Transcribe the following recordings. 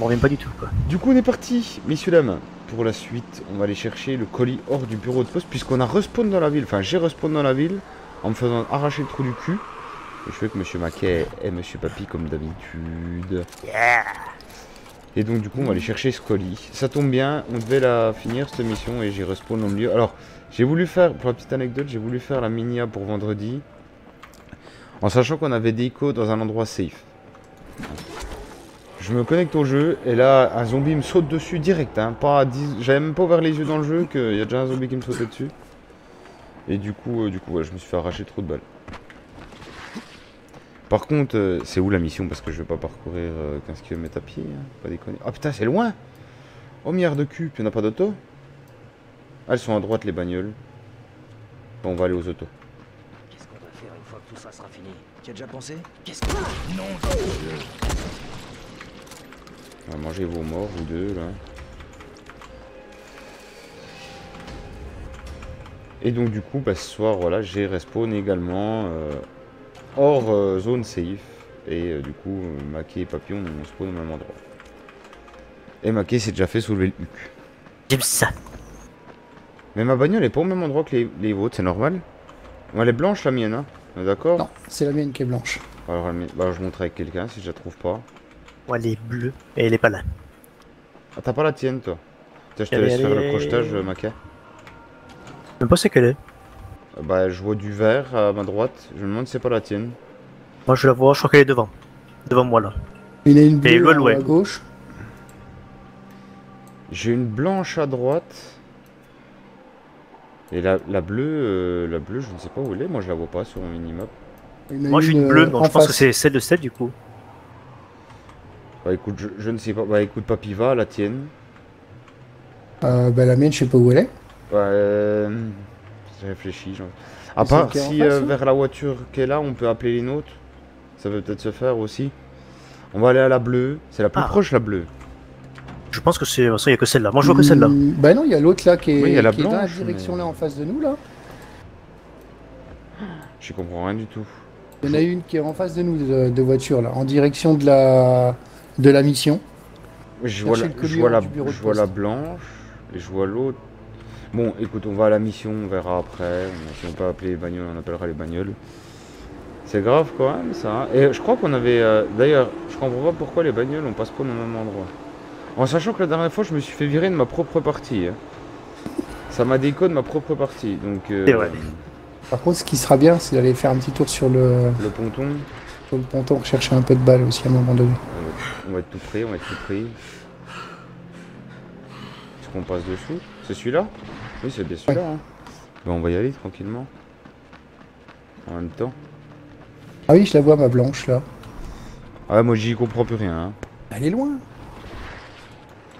me revient pas du tout quoi. Du coup, on est parti, messieurs, dames. Pour la suite, on va aller chercher le colis hors du bureau de poste, puisqu'on a respawn dans la ville. Enfin, j'ai respawn dans la ville en me faisant arracher le trou du cul. Et je fais que Monsieur Maquet est Monsieur Papy comme d'habitude. Et donc, du coup, on va aller chercher ce colis. Ça tombe bien, on devait la finir cette mission et j'ai respawn au milieu. Alors, j'ai voulu faire, pour la petite anecdote, j'ai voulu faire la minia pour vendredi. En sachant qu'on avait des icônes dans un endroit safe. Je me connecte au jeu et là un zombie me saute dessus direct. Hein, pas à 10... J'avais même pas ouvert les yeux dans le jeu qu'il y a déjà un zombie qui me sautait dessus. Et du coup, euh, du coup ouais, je me suis fait arracher trop de balles. Par contre, euh, c'est où la mission? Parce que je vais pas parcourir euh, 15 km à pied. Hein, pas déconner. Ah putain, c'est loin Oh merde de cul, il en a pas d'auto? Ah, Elles sont à droite les bagnoles. Bon, on va aller aux autos. Qu'est-ce qu'on va faire une fois que tout ça sera fini? Tu as déjà pensé? Qu'est-ce que... Non On va manger vos morts, vous deux, là. Et donc, du coup, bah, ce soir, voilà, j'ai respawn également euh, hors euh, zone safe. Et euh, du coup, Maquet et Papillon, on spawn au même endroit. Et Maquet s'est déjà fait soulever le huc. J'aime ça. Mais ma bagnole est pas au même endroit que les, les vôtres, c'est normal Elle est blanche, la mienne, hein On est D'accord? Non, c'est la mienne qui est blanche. Alors, bah, je montre avec quelqu'un si je la trouve pas. Moi, elle est bleue et elle est pas là. Ah, t'as pas la tienne, toi Tiens, je te Allez, laisse faire allez. le crochetage, euh, Maquet. Même pas c'est qu'elle est. Euh, Bah, je vois du vert à ma droite. Je me demande si c'est pas la tienne. Moi, je la vois, je crois qu'elle est devant. Devant moi là. Il a une bleue à ouais. gauche. J'ai une blanche à droite. Et la, la bleue, euh, la bleue, je ne sais pas où elle est. Moi, je la vois pas sur mon minimap. Moi, j'ai une bleue, donc je pense que c'est celle de celle du coup. Bah, écoute, je, je ne sais pas. Bah, écoute, papy, va à la tienne. Euh, bah, la mienne, je sais pas où elle est. Ouais, euh, j'ai réfléchi. genre. À part si euh, vers la voiture qui est là, on peut appeler les nôtres. Ça peut peut-être se faire aussi. On va aller à la bleue. C'est la plus Ah. proche, la bleue. Je pense que c'est. Ça, il y a que celle-là. Moi, je vois que celle-là. Hmm, Bah non, il y a l'autre là qui est, Oui, il y a la qui est dans la blanche, direction mais- là en face de nous là. J'y comprends rien du tout. Il y en a une qui est en face de nous de, de voiture là, en direction de la de la mission. Je vois, la, je vois, la, je vois blanche et je vois l'autre. Bon, écoute, on va à la mission, on verra après. Si on peut appeler les bagnoles, on appellera les bagnoles. C'est grave quand même ça. hein. Et je crois qu'on avait. euh, D'ailleurs, je comprends pas pourquoi les bagnoles on passe pas au même endroit. En sachant que la dernière fois, je me suis fait virer de ma propre partie. hein. Ça m'a décode ma propre partie. Donc, euh. Par contre, ce qui sera bien, c'est d'aller faire un petit tour sur le, le ponton, ponton, rechercher un peu de balles aussi à un moment donné. on va être tout près, on va être tout près. Est-ce qu'on passe dessous? C'est celui-là? Oui, c'est bien celui-là. hein. Ben, on va y aller tranquillement. En même temps. Ah oui, je la vois ma blanche là. Ah, moi j'y comprends plus rien. hein. Elle est loin.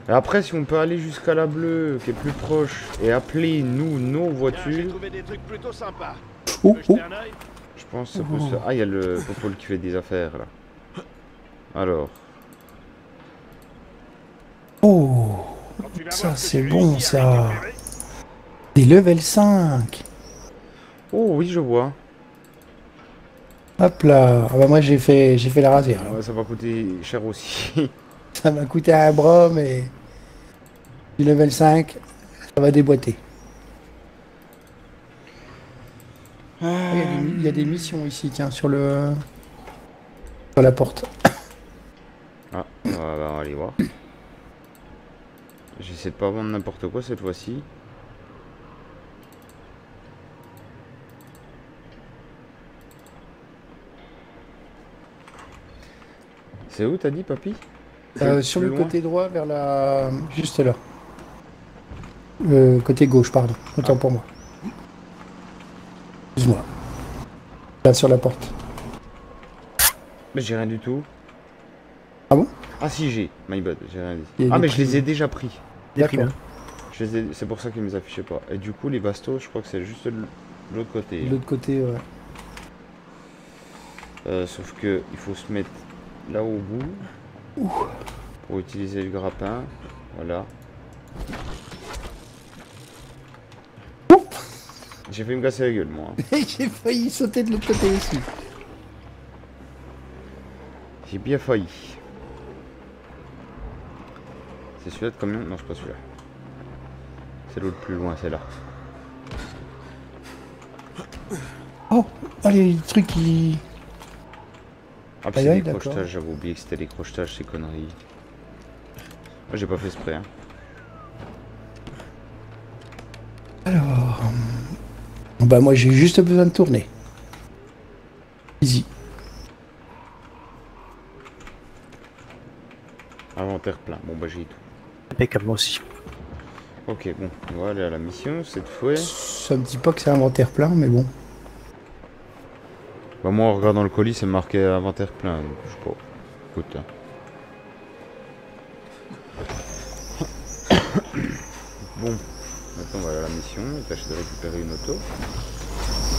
Et après, si on peut aller jusqu'à la bleue, qui est plus proche, et appeler nous nos voitures, trouvé des trucs plutôt sympas. Oh, Tu veux oh. Je pense que ça peut se. Ah, il y a le Popol qui fait des affaires là. Alors, Oh, Ça, c'est bon, ça. des level 5. oh oui, je vois. Hop là. Ah bah moi j'ai fait j'ai fait la rasière. Ah ouais, ça va coûter cher aussi. Ça m'a coûté un bras mais du level 5, ça va déboîter. Ah, Il y, a des, il y a des missions ici, tiens, sur le sur la porte. Ah, on va, on va aller voir. J'essaie de pas vendre n'importe quoi cette fois-ci. C'est où t'as dit, papy? Euh, sur le loin côté droit, vers la juste là. Euh, côté gauche, pardon. Autant pour moi. Excuse-moi. Là sur la porte. Mais j'ai rien du tout. Ah bon? Ah si j'ai, my bad, j'ai rien dit. Ah mais je les ai déjà pris. D'accord. Je les ai- C'est pour ça qu'ils me les affichaient pas. Et du coup les bastos, je crois que c'est juste de l'autre côté. De l'autre côté, ouais. Euh, sauf que il faut se mettre là au bout pour utiliser le grappin. Voilà. J'ai fait me casser la gueule moi. J'ai failli sauter de l'autre côté aussi. J'ai bien failli. C'est celui-là de camion Non, c'est pas celui-là. C'est l'autre plus loin, c'est là. Oh, ah, les trucs qui. Ah, puis Aïe, c'est crochetages, j'avais oublié que c'était les crochetages, ces conneries. Moi, j'ai pas fait exprès, hein. Alors. Bah, moi, j'ai juste besoin de tourner. Easy. Inventaire plein. Bon, bah, j'ai tout. Impeccable, moi aussi. Ok, bon, on va aller à la mission cette fois. Ça me dit pas que c'est inventaire plein, mais bon. Bah, moi, en regardant le colis, c'est marqué inventaire plein, donc je sais pas. Écoute, hein. Bon, maintenant on va aller à la mission et tâcher de récupérer une auto.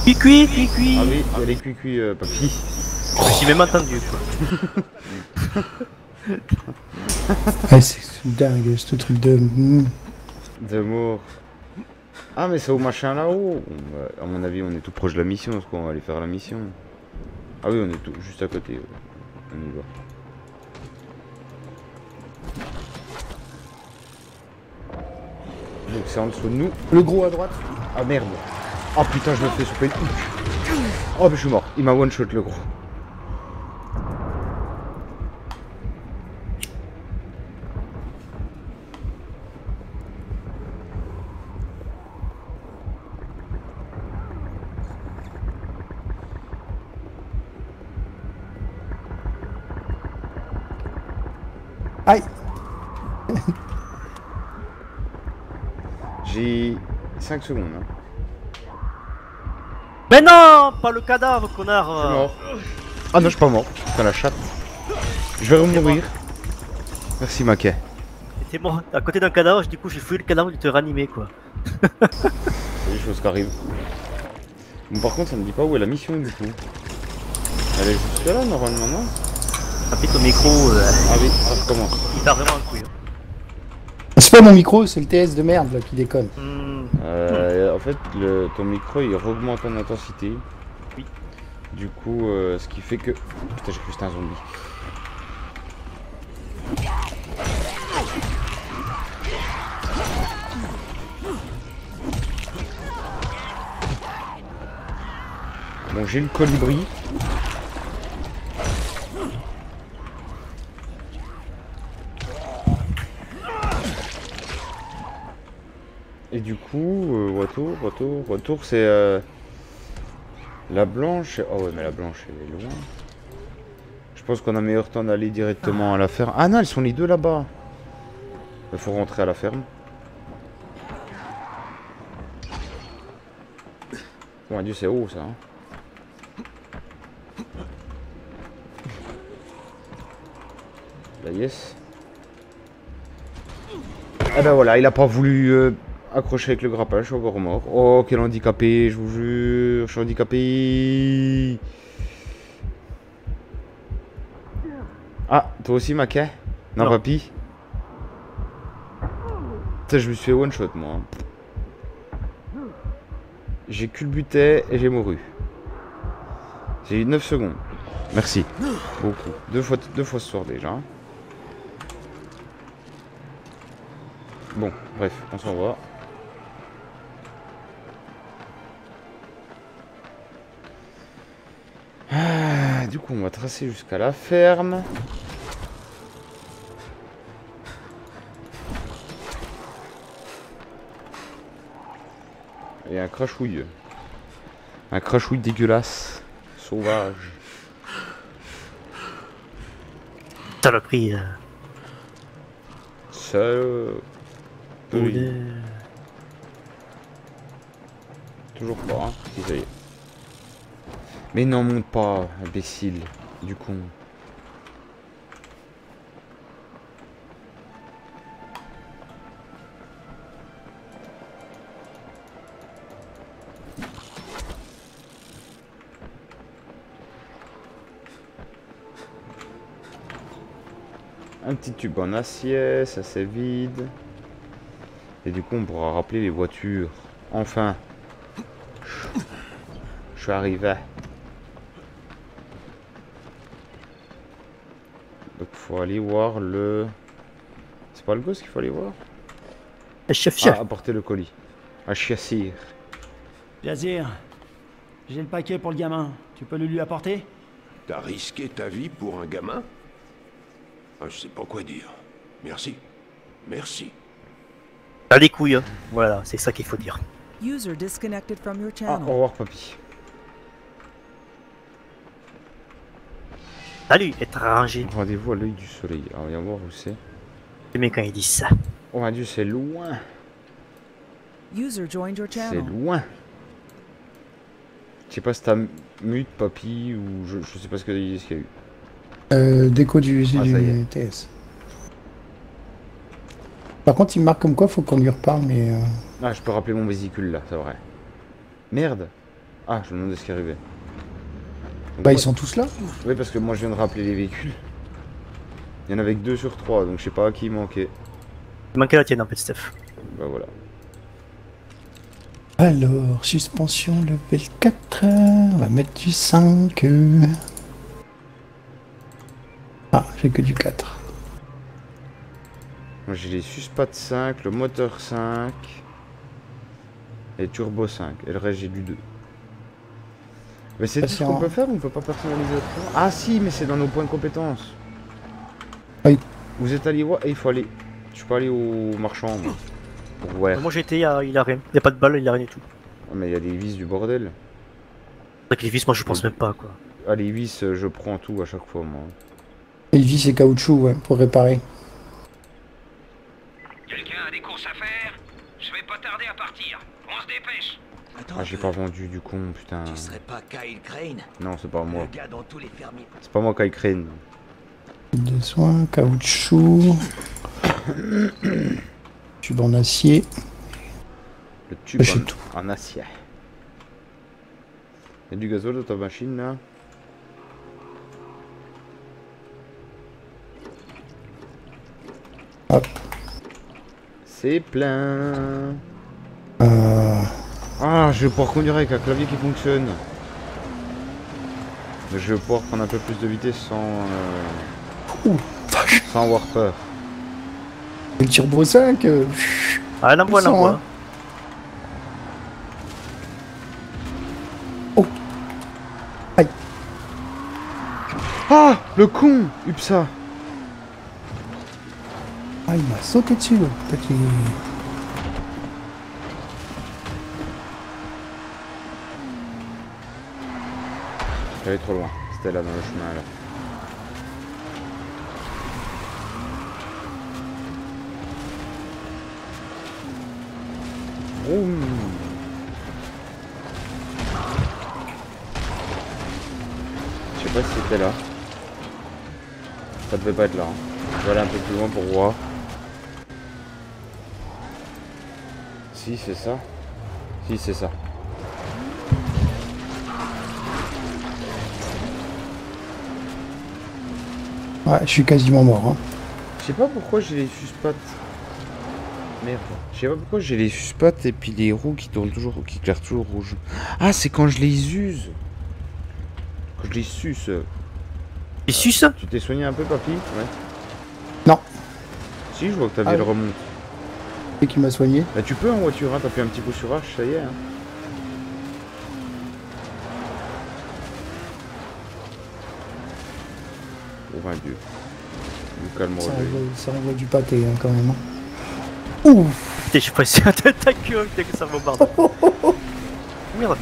Cui cui, cui cui Ah oui, il y a les cuicui, euh, papy. Je suis même entendu, quoi. Ouais, c'est c'est dingue, ce truc de. De mort. Ah, mais c'est au machin là-haut. À mon avis, on est tout proche de la mission, parce qu'on va aller faire la mission. Ah oui, on est tout, juste à côté. On y va. Donc c'est en dessous de nous. Le gros à droite. Ah merde. Oh putain, je me fais souper. Oh, mais je suis mort. Il m'a one shot le gros. J'ai 5 secondes. Hein. Mais non Pas le cadavre, connard Je suis mort. Ah non, je suis pas mort. Putain, la chatte. Je vais mourir. Merci, Maquet. T'es mort à côté d'un cadavre, du coup j'ai fouillé le cadavre de te ranimer, quoi. C'est des choses qui arrivent. Bon, par contre, ça me dit pas où est la mission du coup. Elle est juste là, normalement, non? Tapis ton micro, euh, Ah oui, ça recommence. il part vraiment un couille. hein. C'est pas mon micro, c'est le TS de merde là qui déconne. Euh, en fait, le, ton micro il augmente en intensité. Oui. Du coup, euh, ce qui fait que. Putain, j'ai cru que c'était un zombie. Bon, j'ai le colibri. Et du coup, euh, retour, retour, retour, c'est euh, la blanche. Oh ouais, mais la blanche, elle est loin. Je pense qu'on a meilleur temps d'aller directement à la ferme. Ah non, elles sont les deux là-bas. Il faut rentrer à la ferme. Mon dieu, c'est haut ça. hein. Là, yes. Ah ben voilà, il a pas voulu euh, accrocher avec le grappin, je suis encore mort. Oh, quel handicapé, je vous jure, je suis handicapé. Ah, toi aussi, Maquet Non, Non. papy? Putain, je me suis fait one shot, moi. J'ai culbuté et j'ai mouru. J'ai eu 9 secondes. Merci. Beaucoup. Deux fois, deux fois ce soir déjà. Bon, bref, on s'en va. Ah, du coup, on va tracer jusqu'à la ferme. Et un crachouille. Un crachouille dégueulasse. Sauvage. Saloperie. Euh, Seul. poulet. Toujours pas, hein. Mais non, monte pas, imbécile. Du con. Un petit tube en acier, ça c'est vide. Et du coup, on pourra rappeler les voitures. Enfin. Je suis arrivé. Donc, faut aller voir le C'est pas le gosse qu'il faut aller voir Chef, chef. Ah, apporter le colis. À Chiassir. Jazir, j'ai le paquet pour le gamin. Tu peux le lui apporter? T'as risqué ta vie pour un gamin? Ah, Je sais pas quoi dire. Merci. Merci. T'as des couilles. hein. Voilà, c'est ça qu'il faut dire. User disconnected from your Ah, channel. au revoir, papy. Salut, étranger. Rendez-vous à l'œil du soleil. Alors, viens voir où c'est. Bien quand ils disent ça. Oh mon dieu, c'est loin. User joined your C'est channel. loin. Je sais pas si t'as mute, papy, ou je, je sais pas ce qu'il y a eu. Euh, déco du, Ah, du est. TS. Par contre, il marque comme quoi faut qu'on lui reparle, mais... euh, Ah, je peux rappeler mon vésicule là, c'est vrai. Merde. Ah, je me demandais ce qui arrivait. Donc, Bah, ils ouais. sont tous là. Oui, parce que moi je viens de rappeler les véhicules. Il y en avait que 2 sur 3, donc je sais pas à qui il manquait. Il manquait la tienne en fait, Steph. Bah voilà. Alors, suspension level 4. On va mettre du 5. euh. Ah, j'ai que du 4. Moi j'ai les suspats 5, le moteur 5 et turbo 5. Et le reste j'ai du 2. Mais c'est ce qu'on peut faire ou on peut pas personnaliser autrement Ah si, mais c'est dans nos points de compétences. Oui. Vous êtes allé voir et il faut aller. Je peux aller au marchand moi. Pour voir. Moi j'ai été, il a, il a rien. Il y a pas de balle, il a rien du tout. Ah, mais il y a des vis du bordel. Avec les vis, moi je pense même pas quoi. Ah les vis, euh, je prends tout à chaque fois moi. Et il vit ses caoutchoucs, ouais, pour réparer. Quelqu'un a des courses à faire? Je vais pas tarder à partir. On se dépêche. Attends, Ah j'ai un pas vendu du con, putain. Tu serais pas Kyle Crane Non, c'est pas moi. C'est pas moi qui crane. De soins, caoutchouc. Tube en acier. Le tube J'ai tout. en, en acier. Il y a du gasoil dans ta machine là? Hop. C'est plein. Euh, Ah, je vais pouvoir conduire avec un clavier qui fonctionne. Je vais pouvoir prendre un peu plus de vitesse sans, euh, Ouh, vache. sans avoir peur. le turbo 5. euh, Ah, l'envoie, Puissant, l'envoie. hein. Oh. Aïe. Ah Le con Upsa Ah, il m'a sauté dessus, le petit. J'allais trop loin. C'était là dans le chemin là. Je sais pas si c'était là. Ça devait pas être là. hein. Je vais aller un peu plus loin pour voir. Si c'est ça. Si c'est ça. Ouais, je suis quasiment mort. Hein. Je sais pas pourquoi j'ai les suspattes. Merde. Je sais pas pourquoi j'ai les suspattes et puis les roues qui tournent toujours, qui clairent toujours rouge. Ah, c'est quand je les use. Quand je les suce. Il suce Tu t'es soigné un peu, papy? Ouais. Non. Si, je vois que ta Ah vie elle oui. remonte. C'est qui m'a soigné. Bah, tu peux en voiture, hein, t'as fait un petit coup sur H, ça y est. Hein. Mon dieu. Du calme Ça ça envoie du pâté, hein, quand même. hein. Ouf Putain, je suis passé à tête ta queue, putain que ça bombarde. Merde.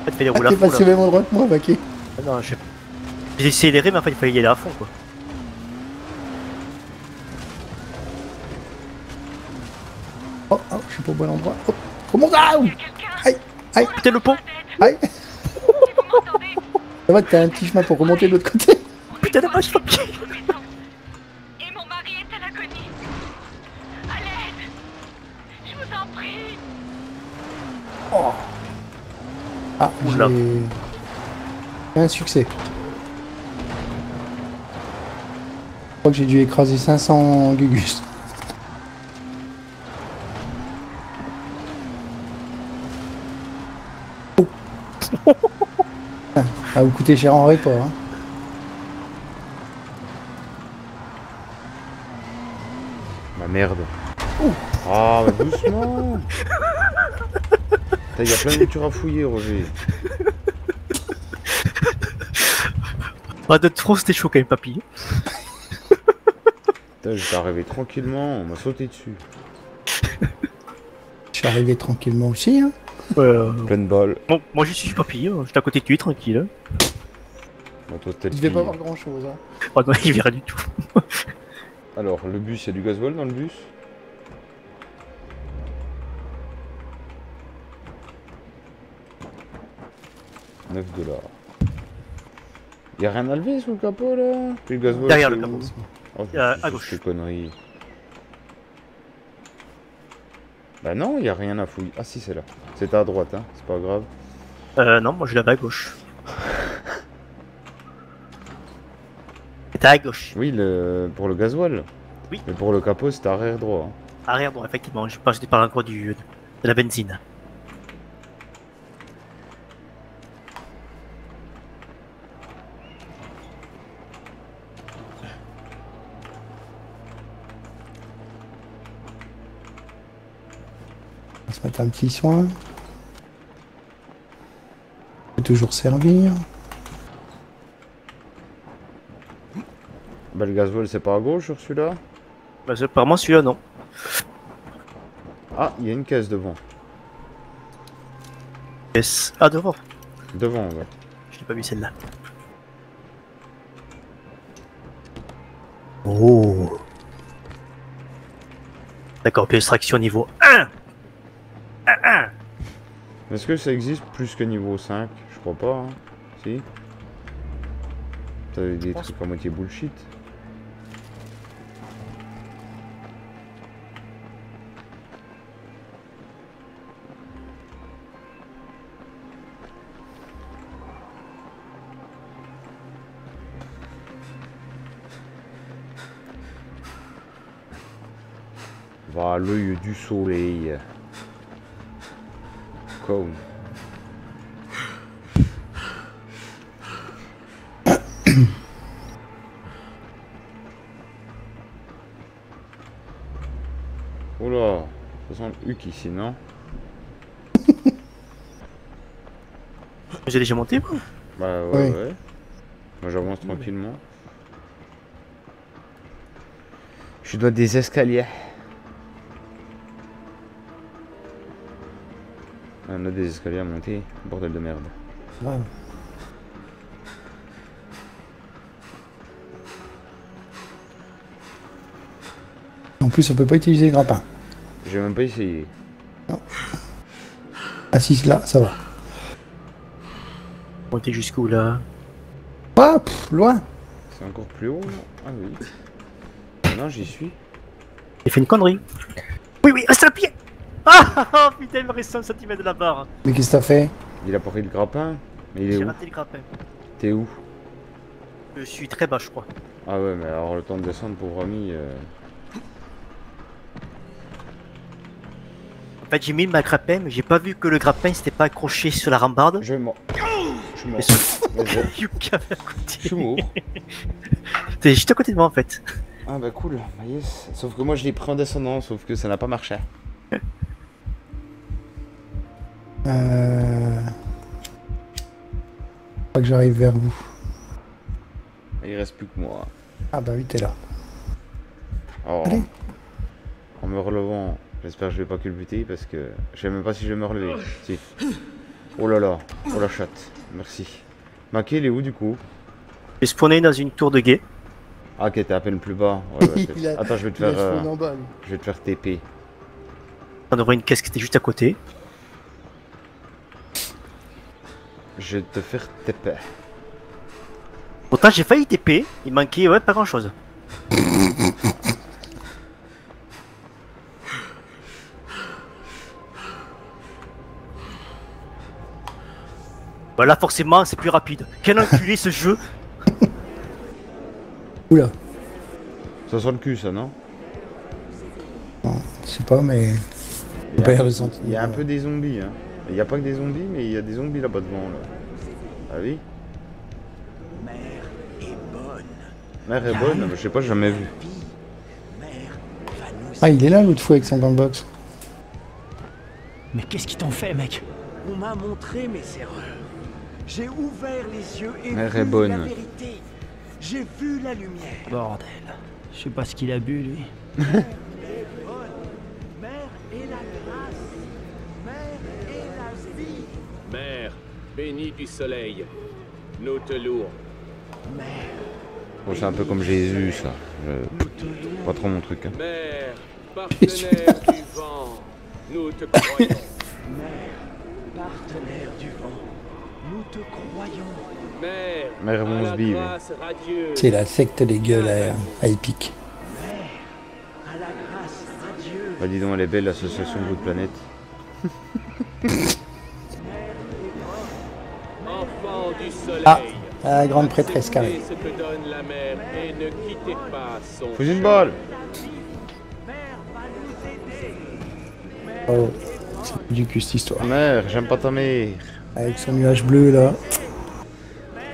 En fait, il fallait Ah, rouler à t'es fond passé là. même endroit que moi, Baké. Ah non, je... J'ai accéléré, mais en fait, il fallait y aller à fond quoi. Oh, oh, je suis pas au bon endroit. Oh, remonte Ah ouh. Aïe Aïe Putain, le pont Aïe Ça va, t'as un petit chemin pour remonter de l'autre côté Putain, la vache, papier Et mon mari est à l'agonie. À l'aide Je vous en prie Ah, Oula. j'ai... un succès. Je crois que j'ai dû écraser 500 Gugus. Oh. Ça va vous coûter cher en repas. Hein. Bah merde. Ah, bah doucement Il y a plein de voitures à fouiller, Roger. Ah, de trop, c'était chaud quand même, papy. Putain, j'étais arrivé tranquillement, on m'a sauté dessus. Je suis arrivé tranquillement aussi. Hein. Euh, Plein de balles. bon, moi j'y suis, papy. hein. J'étais à côté de lui, tranquille. Bah, toi, Il devait pas avoir grand chose. Hein. Ah non, il verra du tout. Alors, le bus, il y a du gasoil dans le bus « 9 dollars. Y a rien à lever sous le capot là? Puis le gasoil Derrière le capot. Oh, à gauche. ces conneries. Bah non, y a rien à fouiller. Ah si, c'est là. C'est à droite, hein. C'est pas grave. Euh, non, moi je l'avais à gauche. C'était à gauche. Oui, le... pour le gasoil. Oui. Mais pour le capot, c'est arrière droit. hein. Arrière, bon, effectivement, je pense que j'étais pas encore du, de la benzine. Se mettre un petit soin. Peut toujours servir. Bah le gasoil, c'est pas à gauche sur celui-là? Bah, c'est- apparemment, celui-là, non. Ah, il y a une caisse devant. Yes. Ah, devant. Devant, ouais. Je l'ai pas vu celle-là. Oh. D'accord, puis extraction niveau 1 Est-ce que ça existe plus que niveau 5 Je crois pas, hein. Si T'avais des trucs à moitié bullshit. Va l'œil du soleil. Comme. Oula, ça sent le huc ici, non J'ai déjà monté, moi Bah ouais, Oui. ouais. Moi j'avance tranquillement. Je dois des escaliers. On a des escaliers à monter, bordel de merde. Ouais. En plus, on peut pas utiliser le grappin. J'ai même pas essayé. Ah si, là, ça va. Monter jusqu'où, là? Ah, pff, loin. C'est encore plus haut là Ah oui. Non, j'y suis. J'ai fait une connerie. Oui, oui, reste à pied Ah putain, il me reste 100 cm de la barre. Mais qu'est-ce que t'as fait? Il a pris le grappin. Mais il est J'ai où? raté le grappin. T'es où? Je suis très bas, je crois. Ah ouais, mais alors le temps de descendre, pauvre ami. euh, En fait, j'ai mis ma grappin, mais j'ai pas vu que le grappin s'était pas accroché sur la rambarde. Je vais mort. Je suis mort. Je suis mort. T'es juste à côté de moi, en fait. Ah bah cool, yes. Sauf que moi je l'ai pris en descendant, sauf que ça n'a pas marché. Euh... Faut que j'arrive vers vous. Il reste plus que moi. Ah bah oui, t'es là. Oh. Allez. En me relevant, j'espère que je vais pas culbuter parce que je sais même pas si je vais me relever. Si. Oh là là, oh la chatte, merci. Maquet, il est où du coup? J'ai spawné dans une tour de guet. Ah, ok, t'es à peine plus bas. Ouais, ouais, Il Attends, je vais te Il faire, euh, en bas, je vais te faire TP. On aurait une caisse qui était juste à côté. Je vais te faire TP. Pourtant, j'ai failli TP. Il manquait, ouais, pas grand chose. Voilà, forcément, c'est plus rapide. Quel enculé ce jeu Oula. Ça sent le cul, ça, non? Je sais pas, mais... Il y, a, il y a un peu des zombies, hein. Il n'y a pas que des zombies, mais il y a des zombies là-bas devant, là. Ah oui Mère est bonne. Mère est bonne, mais je sais pas, j'ai jamais vu. Vie. Mère va nous Ah, il est là l'autre fois avec son gunbox. Mais qu'est-ce qu'ils t'ont fait, mec? On m'a montré mes erreurs. J'ai ouvert les yeux et Mère vu est bonne. la vérité. J'ai vu la lumière. Bordel. Je sais pas ce qu'il a bu, lui. Bénie du soleil, nous te louons. Mère, Bon, c'est un peu comme Jésus, ça. Je-. Pas trop mon truc. Hein. Mère, partenaire du vent, nous te croyons. Mère, partenaire du vent. Nous te croyons. Mère, Mère à la Monsby, oui. grâce radieuse. C'est la secte des gueules à, à Epic. Mère, à la grâce radieuse. Bah, dis donc, elle est belle, l'association Good Planet. Ah, la grande prêtresse, acceptez carré. ce que donne la mer et ne quittez pas son Faut une balle Oh, c'est du cul cette histoire. Mère, j'aime pas ta mère. Avec son nuage bleu là.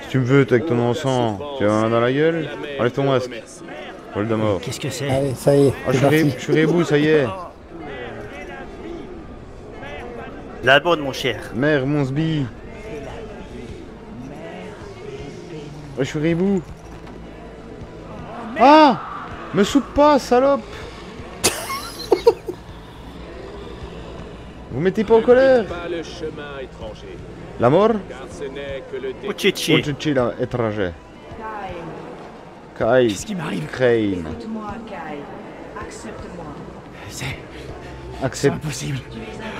Si tu me veux, toi, avec ton encens, tu as un dans la gueule Enlève ton masque. Voldemort. Qu'est-ce que c'est Allez, ça y est, Ah, je suis ré- je suis ça y est. La bonne, mon cher. Mère Monsby. Ouais, je suis rebou. Ah Me soupe pas, salope Vous mettez pas en colère Pas le chemin étranger, La mort? Car ce n'est que le début. Uchichi. Uchichi, là, étranger. Kai. Qu'est-ce qui m'arrive? Crane. Écoute-moi, Kyle. Accepte-moi. C'est Accepte. impossible.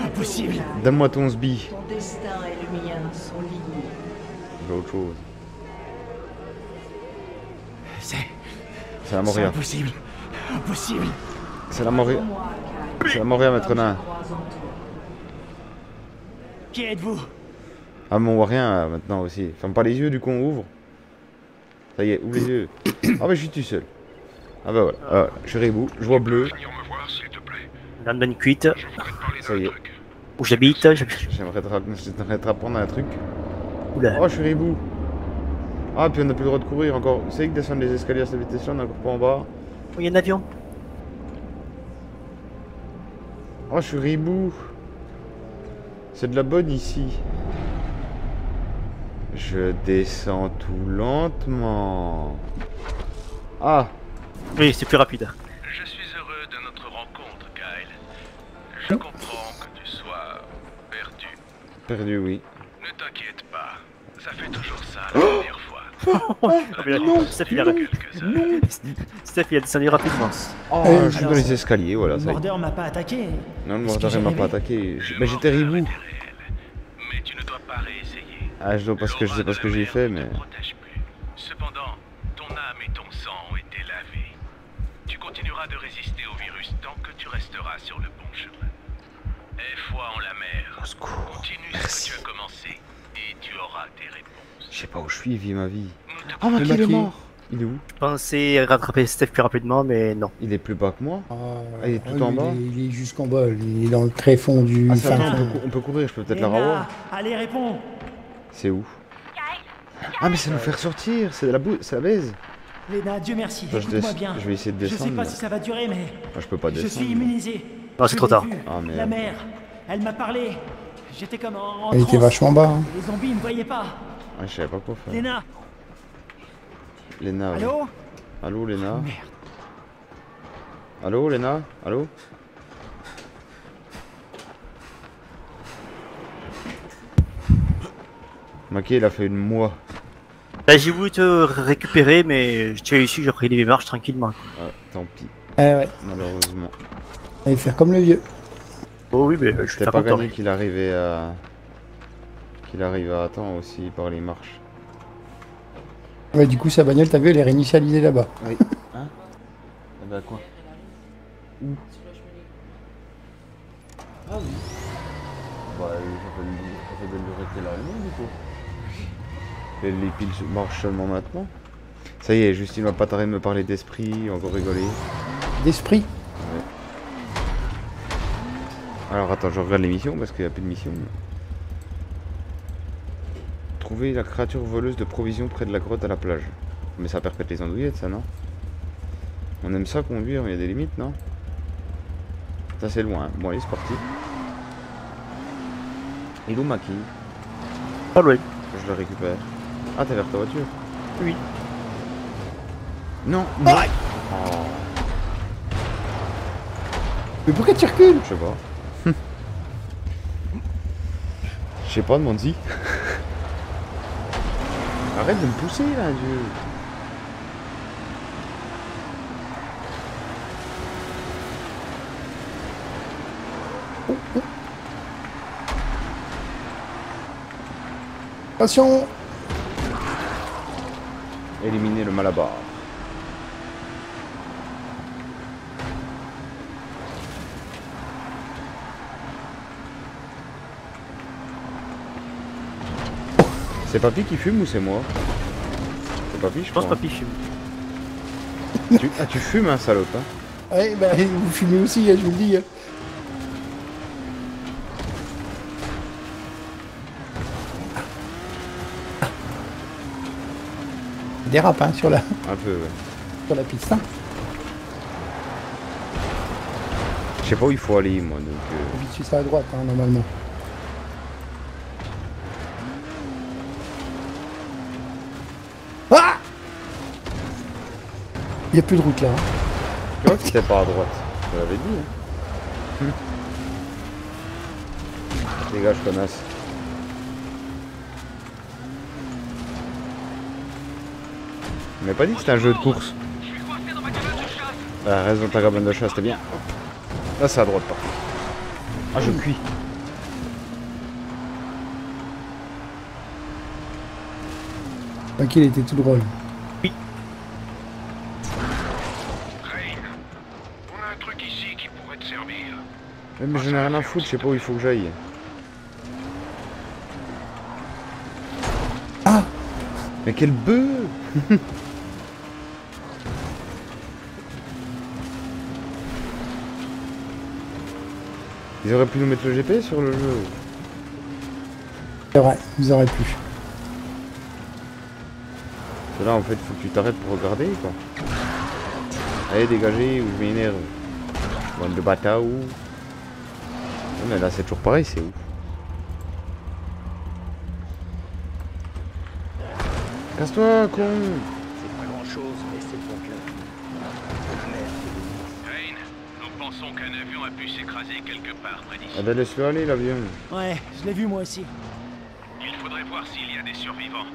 Impossible. Donne-moi ton sbi. Ton destin et le mien sont liés. Veux autre chose. C'est la c'est Moria. impossible. Impossible. C'est la Kyle. C'est la Moria, maître Comme je nain. Qui êtes-vous? Ah, mais on voit rien là, maintenant aussi. Ferme pas les yeux, du coup on ouvre. Ça y est, ouvre les yeux. Ah, bah je suis tout seul. Ah, bah voilà. Ah, je suis rebou, je vois bleu. London cuite. Ça y est. Où j'habite. J'aimerais te, te un truc. Oula. Oh, je suis rebou. Ah, puis on n'a plus le droit de courir encore. Vous savez que descendre les escaliers à cette vitesse-là, on a encore pas en bas. Oh, il y a un avion. Oh, je suis rebou. C'est de la bonne ici. Je descends tout lentement. Ah, Oui, c'est plus rapide. Je suis heureux de notre rencontre, Kyle. Je comprends que tu sois perdu. perdu, oui. Ne t'inquiète pas, ça fait toujours ça la première fois. Steph, il a, Steph, il a descendu rapidement. Oh, Euh, je suis dans les escaliers, voilà. Le mordeur m'a pas attaqué. Non, le mordeur m'a pas attaqué. Mais j'étais réel, Mais tu ne dois pas réessayer. Ah, je dois parce que je sais pas ce que j'ai fait, mais. Cependant, ton âme et ton sang ont été lavés. Tu continueras de résister au virus tant que tu resteras sur le bon chemin. Aie foi en la mer. Continue ce que tu as commencé et tu auras tes réponses. Je sais pas où je suis, vie ma vie. Ah, Maki, il est mort. Il est où? Je pensais rattraper Steph plus rapidement, mais non. Il est plus bas que moi. Ah, Ah, il est tout lui, en bas Il est, jusqu'en bas, il est dans le tréfond du. Ah, ça fin on peut, cou- on peut courir, je peux peut-être la revoir. Allez, réponds. C'est où? Ah, mais c'est nous faire sortir, c'est la bou... c'est la baise. Léna, Dieu merci. Attends, je, Écoute-moi bien. je vais essayer de Je sais descendre. pas si ça va durer, mais Ah, je peux pas je descendre. suis immunisé. Non, c'est Je trop tard. Ah, merde. La mère, elle m'a parlé. J'étais comme en, en Il était vachement bas. hein. Les zombies me voyaient pas. Ah, je savais pas quoi faire. Léna, Léna. oui. allô? Allô, Léna? Merde. Allô, Léna? Allô? Maki, il a fait une moi. Là, j'ai voulu te récupérer, mais j'ai réussi, j'ai pris les marches tranquillement. Ah, tant pis, Eh ouais, malheureusement. allez faire comme le vieux. Oh oui, mais je suis pas content. gagné qu'il arrivait à. Qu'il arrive à temps aussi par les marches. Ouais, du coup, sa bagnole, t'as vu, elle est réinitialisée là-bas. Oui. Hein Eh ben quoi Où Ah oui. Bah, ça fait belle durée qu'elle allumée du coup. Et les piles marchent seulement maintenant. Ça y est, Justine va pas tarder de me parler d'esprit, encore rigoler. D'esprit. Alors attends, je regarde l'émission parce qu'il n'y a plus de mission. Trouver la créature voleuse de provisions près de la grotte à la plage. Mais ça perpète les andouillettes, ça, non? On aime ça conduire, mais il y a des limites, non? Ça c'est loin. Bon allez, c'est parti. Il est où Maki Pas loin. Je le récupère. Ah, t'as vers ta voiture? Oui. Non, non. Ah Oh, Mais pourquoi tu recules? Je sais pas. Je sais pas, demande-y. Arrête de me pousser là, Dieu. Attention Éliminer le malabar. C'est Papy qui fume ou c'est moi C'est Papy, je Je pense pichu. Tu... Ah, tu fumes, hein, salope. Hein. Ouais, bah vous fumez aussi, hein, je vous le dis. hein. Dérape hein, sur, la, Un peu, ouais. sur la piste. hein. Je sais pas où il faut aller, moi, donc... euh, Vite suisse à droite, hein, normalement. Ah Il n'y a plus de route là. hein. Tu vois que c'était pas à droite. Je l'avais dit, hein. Hum. Dégage, connasse. On m'a pas dit que c'était un jeu de course. Ah, reste dans ta cabane de chasse, c'était bien. Là, c'est à droite, pas. Ah, je cuis. Ok, il était tout drôle. Mais j'en ai rien à foutre, je sais pas où il faut que j'aille. Ah Mais quel bœuf Ils auraient pu nous mettre le GPS sur le jeu. C'est vrai, vous aurez pu. Là, en fait, faut que tu t'arrêtes pour regarder, quoi. Allez, dégagez, ou je m'énerve. Bande de bâtards, ou... Mais là, c'est toujours pareil, c'est ouf. Casse-toi, con Rain, nous pensons qu'un avion a pu s'écraser quelque part près d'ici. Ah ben, laisse-le aller, l'avion. Ouais, je l'ai vu moi aussi. Il faudrait voir s'il y a des survivants.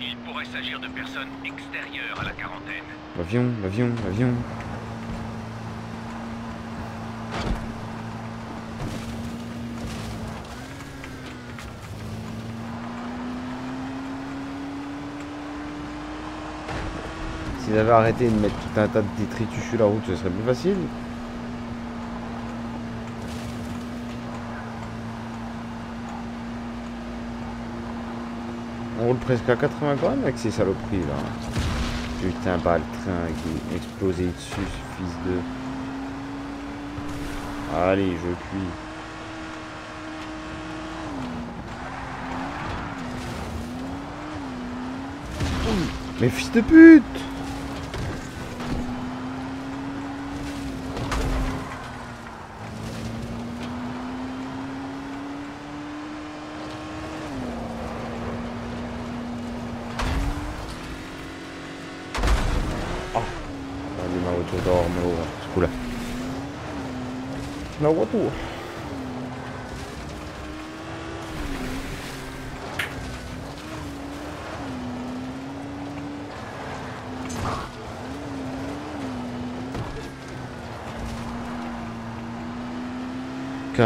Il pourrait s'agir de personnes extérieures à la quarantaine. L'avion, l'avion, l'avion. S'ils avaient arrêté de mettre tout un tas de détritus sur la route, ce serait plus facile. On roule presque à 80 quand même avec ces saloperies là. Putain, pas le train qui est explosé dessus, ce fils de. Allez, je cuis. Mais fils de pute Allez, ma voiture dehors, mais oh, ce coup-là. La voiture.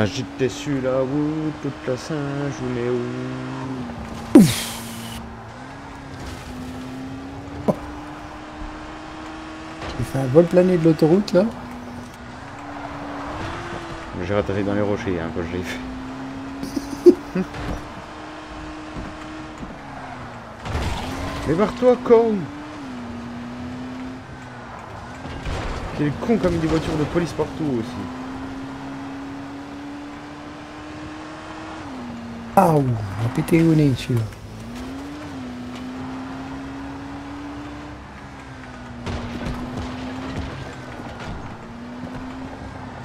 Quand j'étais sur la route, toute la Saint-Journée, où... Il fait un vol plané de l'autoroute là? J'ai atterri dans les rochers hein, quand je l'ai fait. Mais barre-toi, con Quel con comme des voitures de police partout aussi. Ah, au nez celui-là.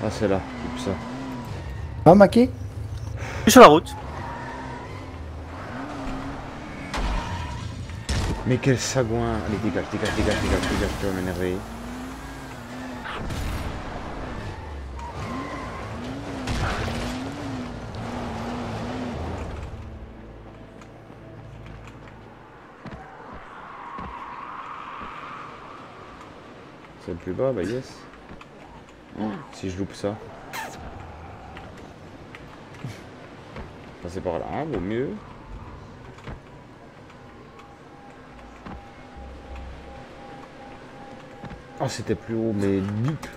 Ah, c'est là, ça. Ah, maqué Je suis sur la route. Mais quel sagouin Allez, dégage, dégage, dégage, dégage, dégage, tu vas m'énerver. Plus bas, bah yes. Si je loupe ça. Passer par là, hein, vaut mieux. Oh, c'était plus haut, mais... dupe.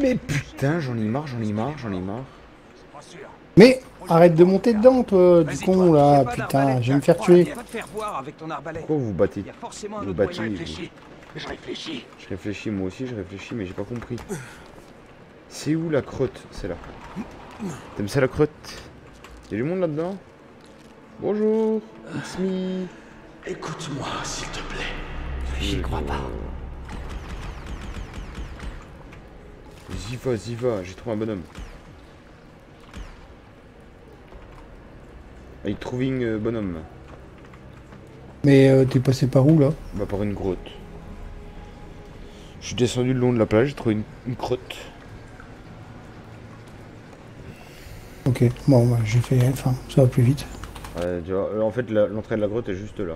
Mais putain, j'en ai marre, j'en ai marre, j'en ai marre. Mais arrête de monter dedans, toi, du con, là. Putain, je vais me faire tuer. Pourquoi vous battez Vous battez, vous. Je réfléchis. Je réfléchis, moi aussi, je réfléchis, mais j'ai pas compris. C'est où la crotte C'est là. T'aimes ça la crotte Y'a du monde là-dedans Bonjour It's me Écoute-moi, s'il te plaît. J'y crois pas. J'y va, j'y va, j'ai trouvé un bonhomme. I trouving euh, bonhomme. Mais euh, t'es passé par où, là? Bah par une grotte. Je suis descendu le long de la plage, j'ai trouvé une, une crotte. Ok, bon, bah, j'ai fait Enfin, ça va plus vite. Ouais, tu vois, euh, en fait l'entrée de la grotte est juste là.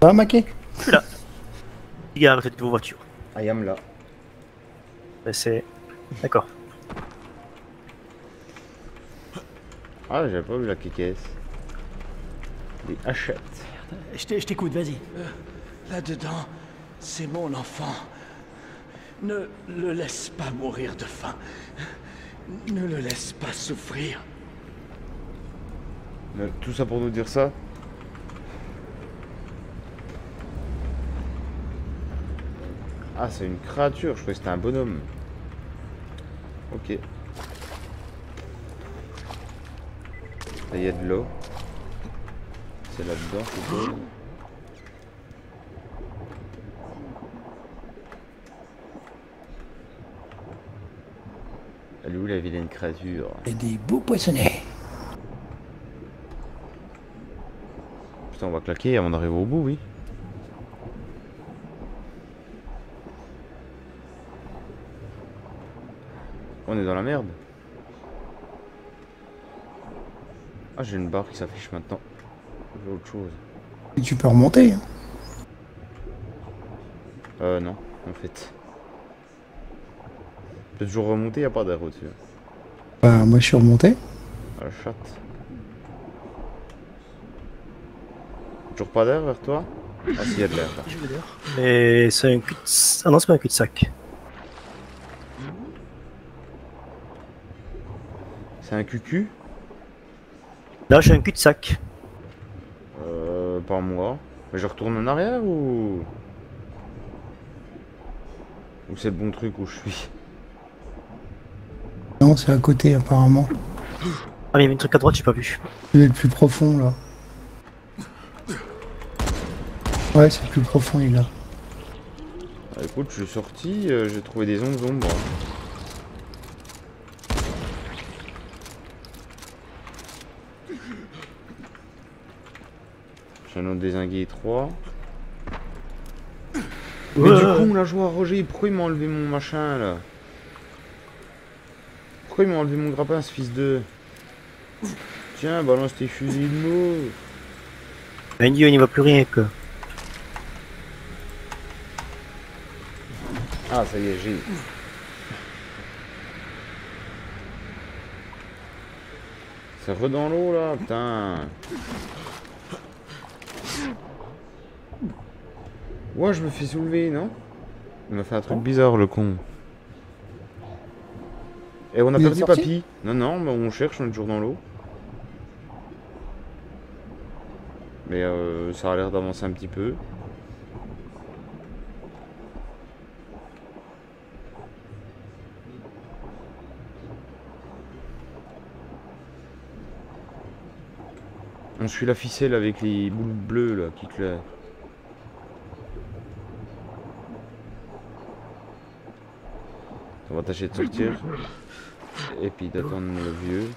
Ça va, maqué Les gars, arrêtez de vos voitures. I am là. Mais c'est. D'accord. Ah, j'avais pas vu la caisse. Des hachettes. Je t'écoute, vas-y. Là-dedans, c'est mon enfant. Ne le laisse pas mourir de faim. Ne le laisse pas souffrir. Tout ça pour nous dire ça Ah, c'est une créature, je croyais que c'était un bonhomme. Ok. Il y a de l'eau. C'est là-dedans, c'est beau. Elle est où la vilaine créature Et des beaux poissonnets. Putain, on va claquer avant d'arriver au bout, oui. On est dans la merde. Ah, j'ai une barre qui s'affiche maintenant. J'ai autre chose. Et tu peux remonter. hein. Euh, non, en fait. Peux toujours remonter, y a pas d'air au-dessus. Bah, moi, je suis remonté. Ah, la chatte. Toujours pas d'air vers toi? Ah, si, y a de l'air. là. Mais c'est un cul de... Ah non, c'est pas un cul-de-sac. C'est un cucu? Là, j'ai un cul-de-sac. Euh, par moi. Mais je retourne en arrière ou? Ou c'est le bon truc où je suis? Non, c'est à côté, apparemment. Ah, mais il y avait un truc à droite, j'ai pas vu. C'est le plus profond, là. Ouais, c'est le plus profond, il est là. Ah, écoute, je suis sorti, euh, j'ai trouvé des ondes ombres. J'ai un autre désingué 3. Mais du coup, la joie Roger, pourquoi il m'a enlevé mon machin là? Pourquoi il m'a enlevé mon grappin, ce fils de? Tiens, balance tes fusils de mots. Andy, on n'y voit plus rien que. Ah, ça y est, j'ai. C'est re dans l'eau là, putain. Ouais, je me fais soulever, non? Il m'a fait un truc bizarre, le con. Et on a Il est perdu sorti papy. Non, non, mais on cherche, on est toujours dans l'eau. Mais euh, ça a l'air d'avancer un petit peu. On suit la ficelle avec les boules bleues là qui clairent. On va tâcher de sortir. Et puis d'attendre le vieux.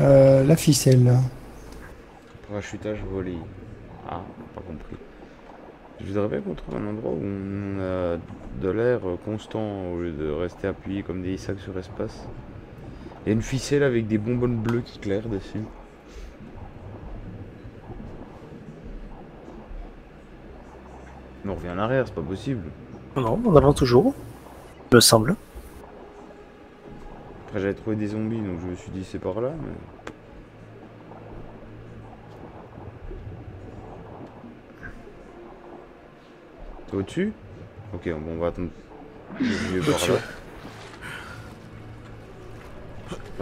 Euh, la ficelle. Parachutage volé. Ah, pas compris. Je voudrais bien qu'on trouve un endroit où on a de l'air constant au lieu de rester appuyé comme des sacs sur espace. Il y a une ficelle avec des bonbonnes bleues qui clairent dessus. Mais on revient en arrière, c'est pas possible. Non, on avance toujours. Me semble. Après j'avais trouvé des zombies donc je me suis dit c'est par là. Mais... T'es au-dessus? Ok, bon, on va attendre le vieux par là.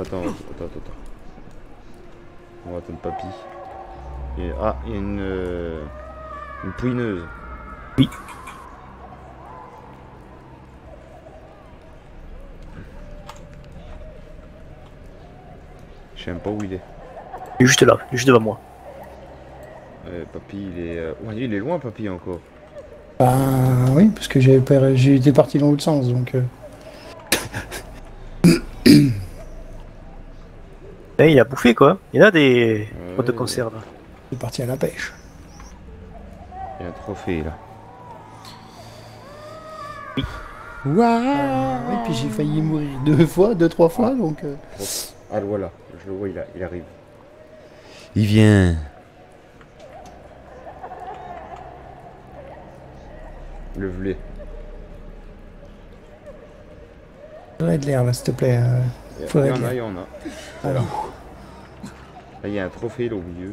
Attends, attends, attends, attends. On va attendre papy. Et- ah, il y a une, euh, une pouineuse. Oui. Je sais même pas où il est. Il est juste là, il est juste devant moi. Euh, papy, il est. euh, ouais, il est loin, papy, encore. Bah oui, parce que j'avais pas- j'ai été parti dans l'autre sens, donc... euh, Eh, il a bouffé quoi. Il y en a des boîtes de conserve. j'ai parti à la pêche. Il y a un trophée là. Et puis j'ai failli mourir deux fois, deux, trois fois, donc... euh, Ah, le voilà, je le vois, il, a- il arrive. Il vient. Le vlé. Faudrait de l'air, là, s'il te plaît. euh, Il y, a- Faudrait il y en a, il y en a. Alors, Là, il y a un trophée là au milieu.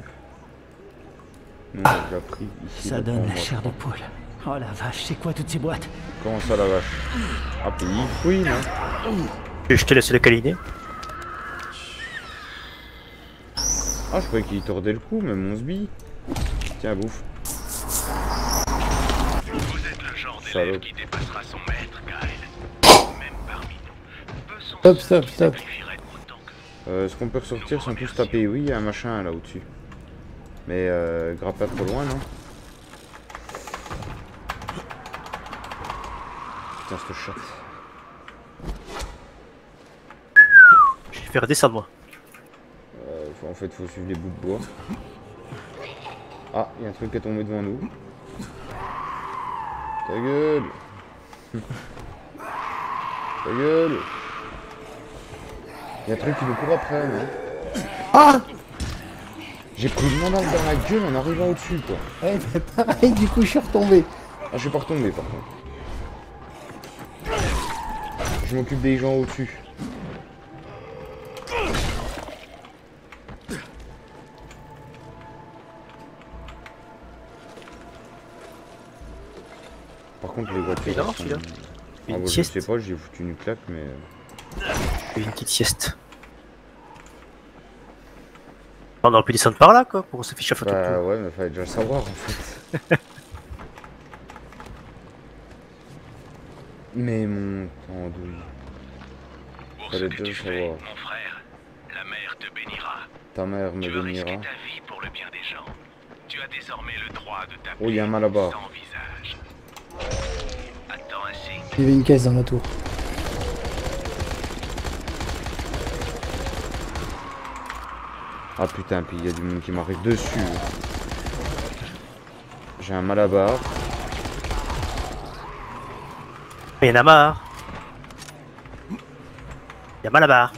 Nous, on a déjà pris ici. Ça donne on la chair de poule. Oh la vache, c'est quoi toutes ces boîtes? Comment ça la vache? Ah, puis oui, non Je te laisse le câliner. Ah, je croyais qu'il tordait le cou, même mon sbi. Tiens, bouffe. Vous êtes le genre d'élève Salope. qui dépassera son maître, Kyle. Même parmi nous. Peu sont Stop, stop, stop. Euh, Est-ce qu'on peut ressortir sans tous taper? Oui, il y a un machin là au-dessus. Mais euh, grappe pas trop loin, non? Putain, cette chatte. Je vais faire descendre moi. Euh, faut- en fait, faut suivre les bouts de bois. Ah, il y a un truc qui est tombé devant nous. Ta gueule Ta gueule Il y a un truc qui nous court après, non Ah J'ai pris une mandale dans la gueule en arrivant au-dessus, quoi. Ouais, mais pareil, du coup, je suis retombé. Ah, je suis pas retombé, par contre. Je m'occupe des gens au-dessus. Par contre, les voitures. Il est celui-là sont- Ah, Une bah, je sais pas, j'ai foutu une claque, mais. Je fais une petite sieste. On aurait pu descendre par là quoi, pour se ficher à photo. Bah ouais, mais fallait déjà le savoir en fait. mais mon andouille. Pour ce que tu fais, mon frère, la mère te bénira. Ta mère me Tu bénira. ta vie pour le bien des gens. Tu as désormais le droit de taper Oh, il y a un malabar. sans visage. Attends un signe. Il y avait une caisse dans la tour. Ah putain, puis il y a du monde qui m'arrive dessus. J'ai un malabar. Marre. Il y a mal à barre.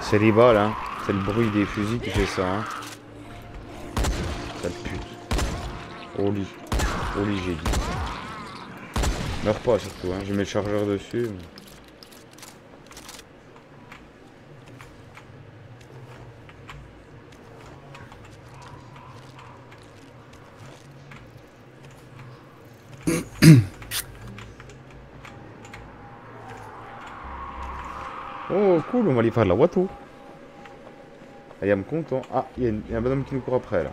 C'est les balles, hein. C'est le bruit des fusils qui fait ça, hein. Sale pute. Au lit, j'ai dit. Meurs pas surtout, hein. Je mets le chargeur dessus. Oh, cool, on va aller faire de la Watto. I am content. Ah, il y, y a un bonhomme qui nous court après là.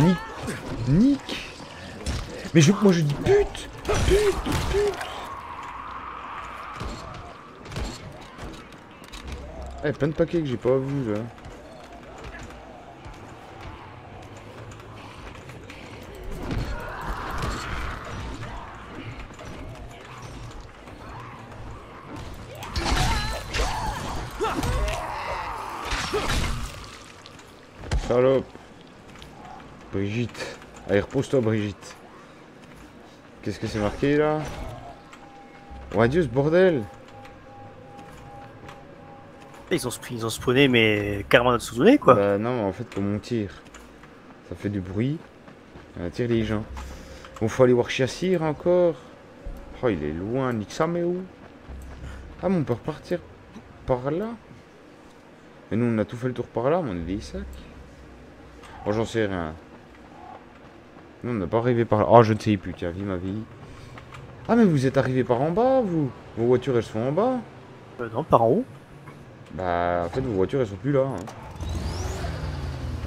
Nick Nick. Mais je, moi je dis pute Pute Pute. Eh, plein de paquets que j'ai pas vu là. Salope Brigitte Allez, repose-toi Brigitte. Qu'est-ce que c'est marqué là? Oh adieu ce bordel Ils ont, ils ont spawné, mais carrément notre sous quoi. Bah non, mais en fait, comme on tire, ça fait du bruit. On tire les gens. Bon, faut aller voir Chassir encore. Oh, il est loin. Nique ça, mais où? Ah, mais on peut repartir par là Mais nous, on a tout fait le tour par là, mais on est des sacs. Oh, j'en sais rien. Nous, on n'a pas arrivé par là. Oh, je ne sais plus, tiens, vie ma vie. Ah, mais vous êtes arrivé par en bas, vous Vos voitures, elles sont en bas Euh, non, par en haut. Bah, en fait, vos voitures, elles sont plus là. hein.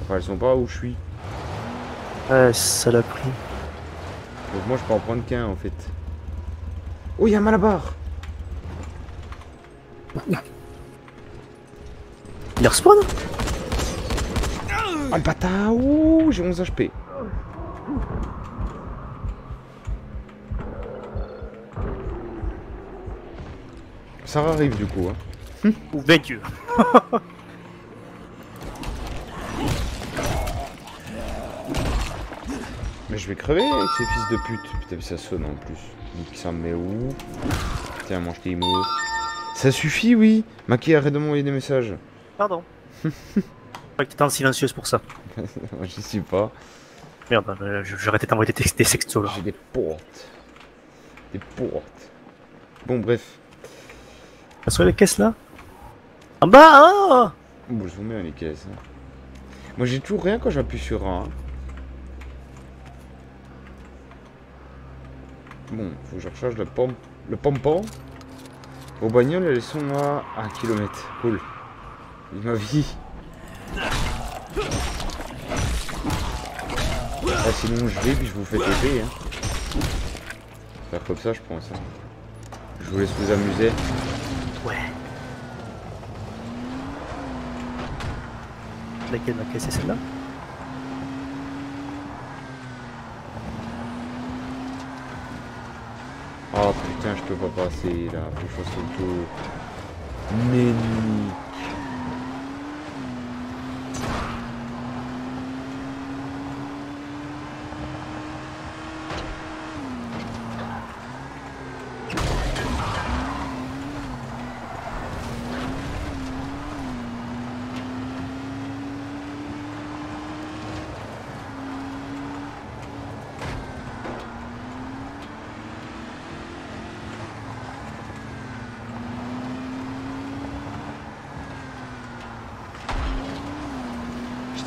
Enfin, elles sont pas où je suis. Ouais, ça l'a pris. Donc moi je peux en prendre qu'un en fait. Oh il y a un malabar Il respawn? Ah le bâtard Ouh j'ai 11 HP Ça arrive du coup hein. Ou vaincu. Mais je vais crever avec ces fils de pute. Putain mais ça sonne en plus. Nique ça me met où? Tiens mange tes mots. Ça suffit oui Maki arrête de m'envoyer des messages. Pardon. Je crois que t'étais en silencieuse pour ça. J'y suis pas. Merde, je- j'aurais peut-être envoyé des, des sextos là. J'ai des portes. Des portes. Bon bref. Ah, Sur les caisses là? En bas ah Bon, je vous mets les caisses. hein. Moi j'ai toujours rien quand j'appuie sur un. Bon, faut que je recharge le pom le pompon. Aux bagnoles, elles sont à 1 km. Cool. Vive ma vie. Ah, sinon je vais puis je vous fais TP. Hein. Faire comme ça, je pense. hein. Je vous laisse vous amuser. Ouais. Laquelle caisse c'est celle-là? Oh putain, je peux pas passer là, faut que je fasse le tour. Nenni.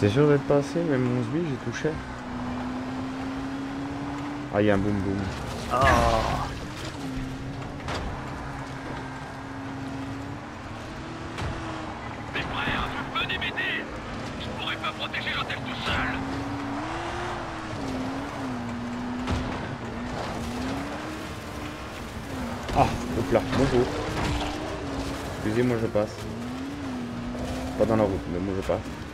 J'étais sûr d'être passé, même 11 billes, j'ai touché. Ah, il y a un boum boum. Ah Mes frères, venez m'aider Je pourrais pas protéger l'hôtel tout seul Ah, hop là, bonjour. Excusez-moi, je passe. Pas dans la route, mais moi je passe.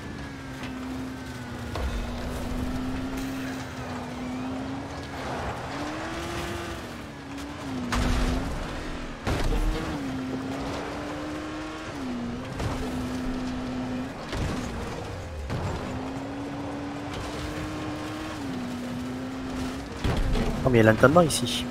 A l'entendement ici.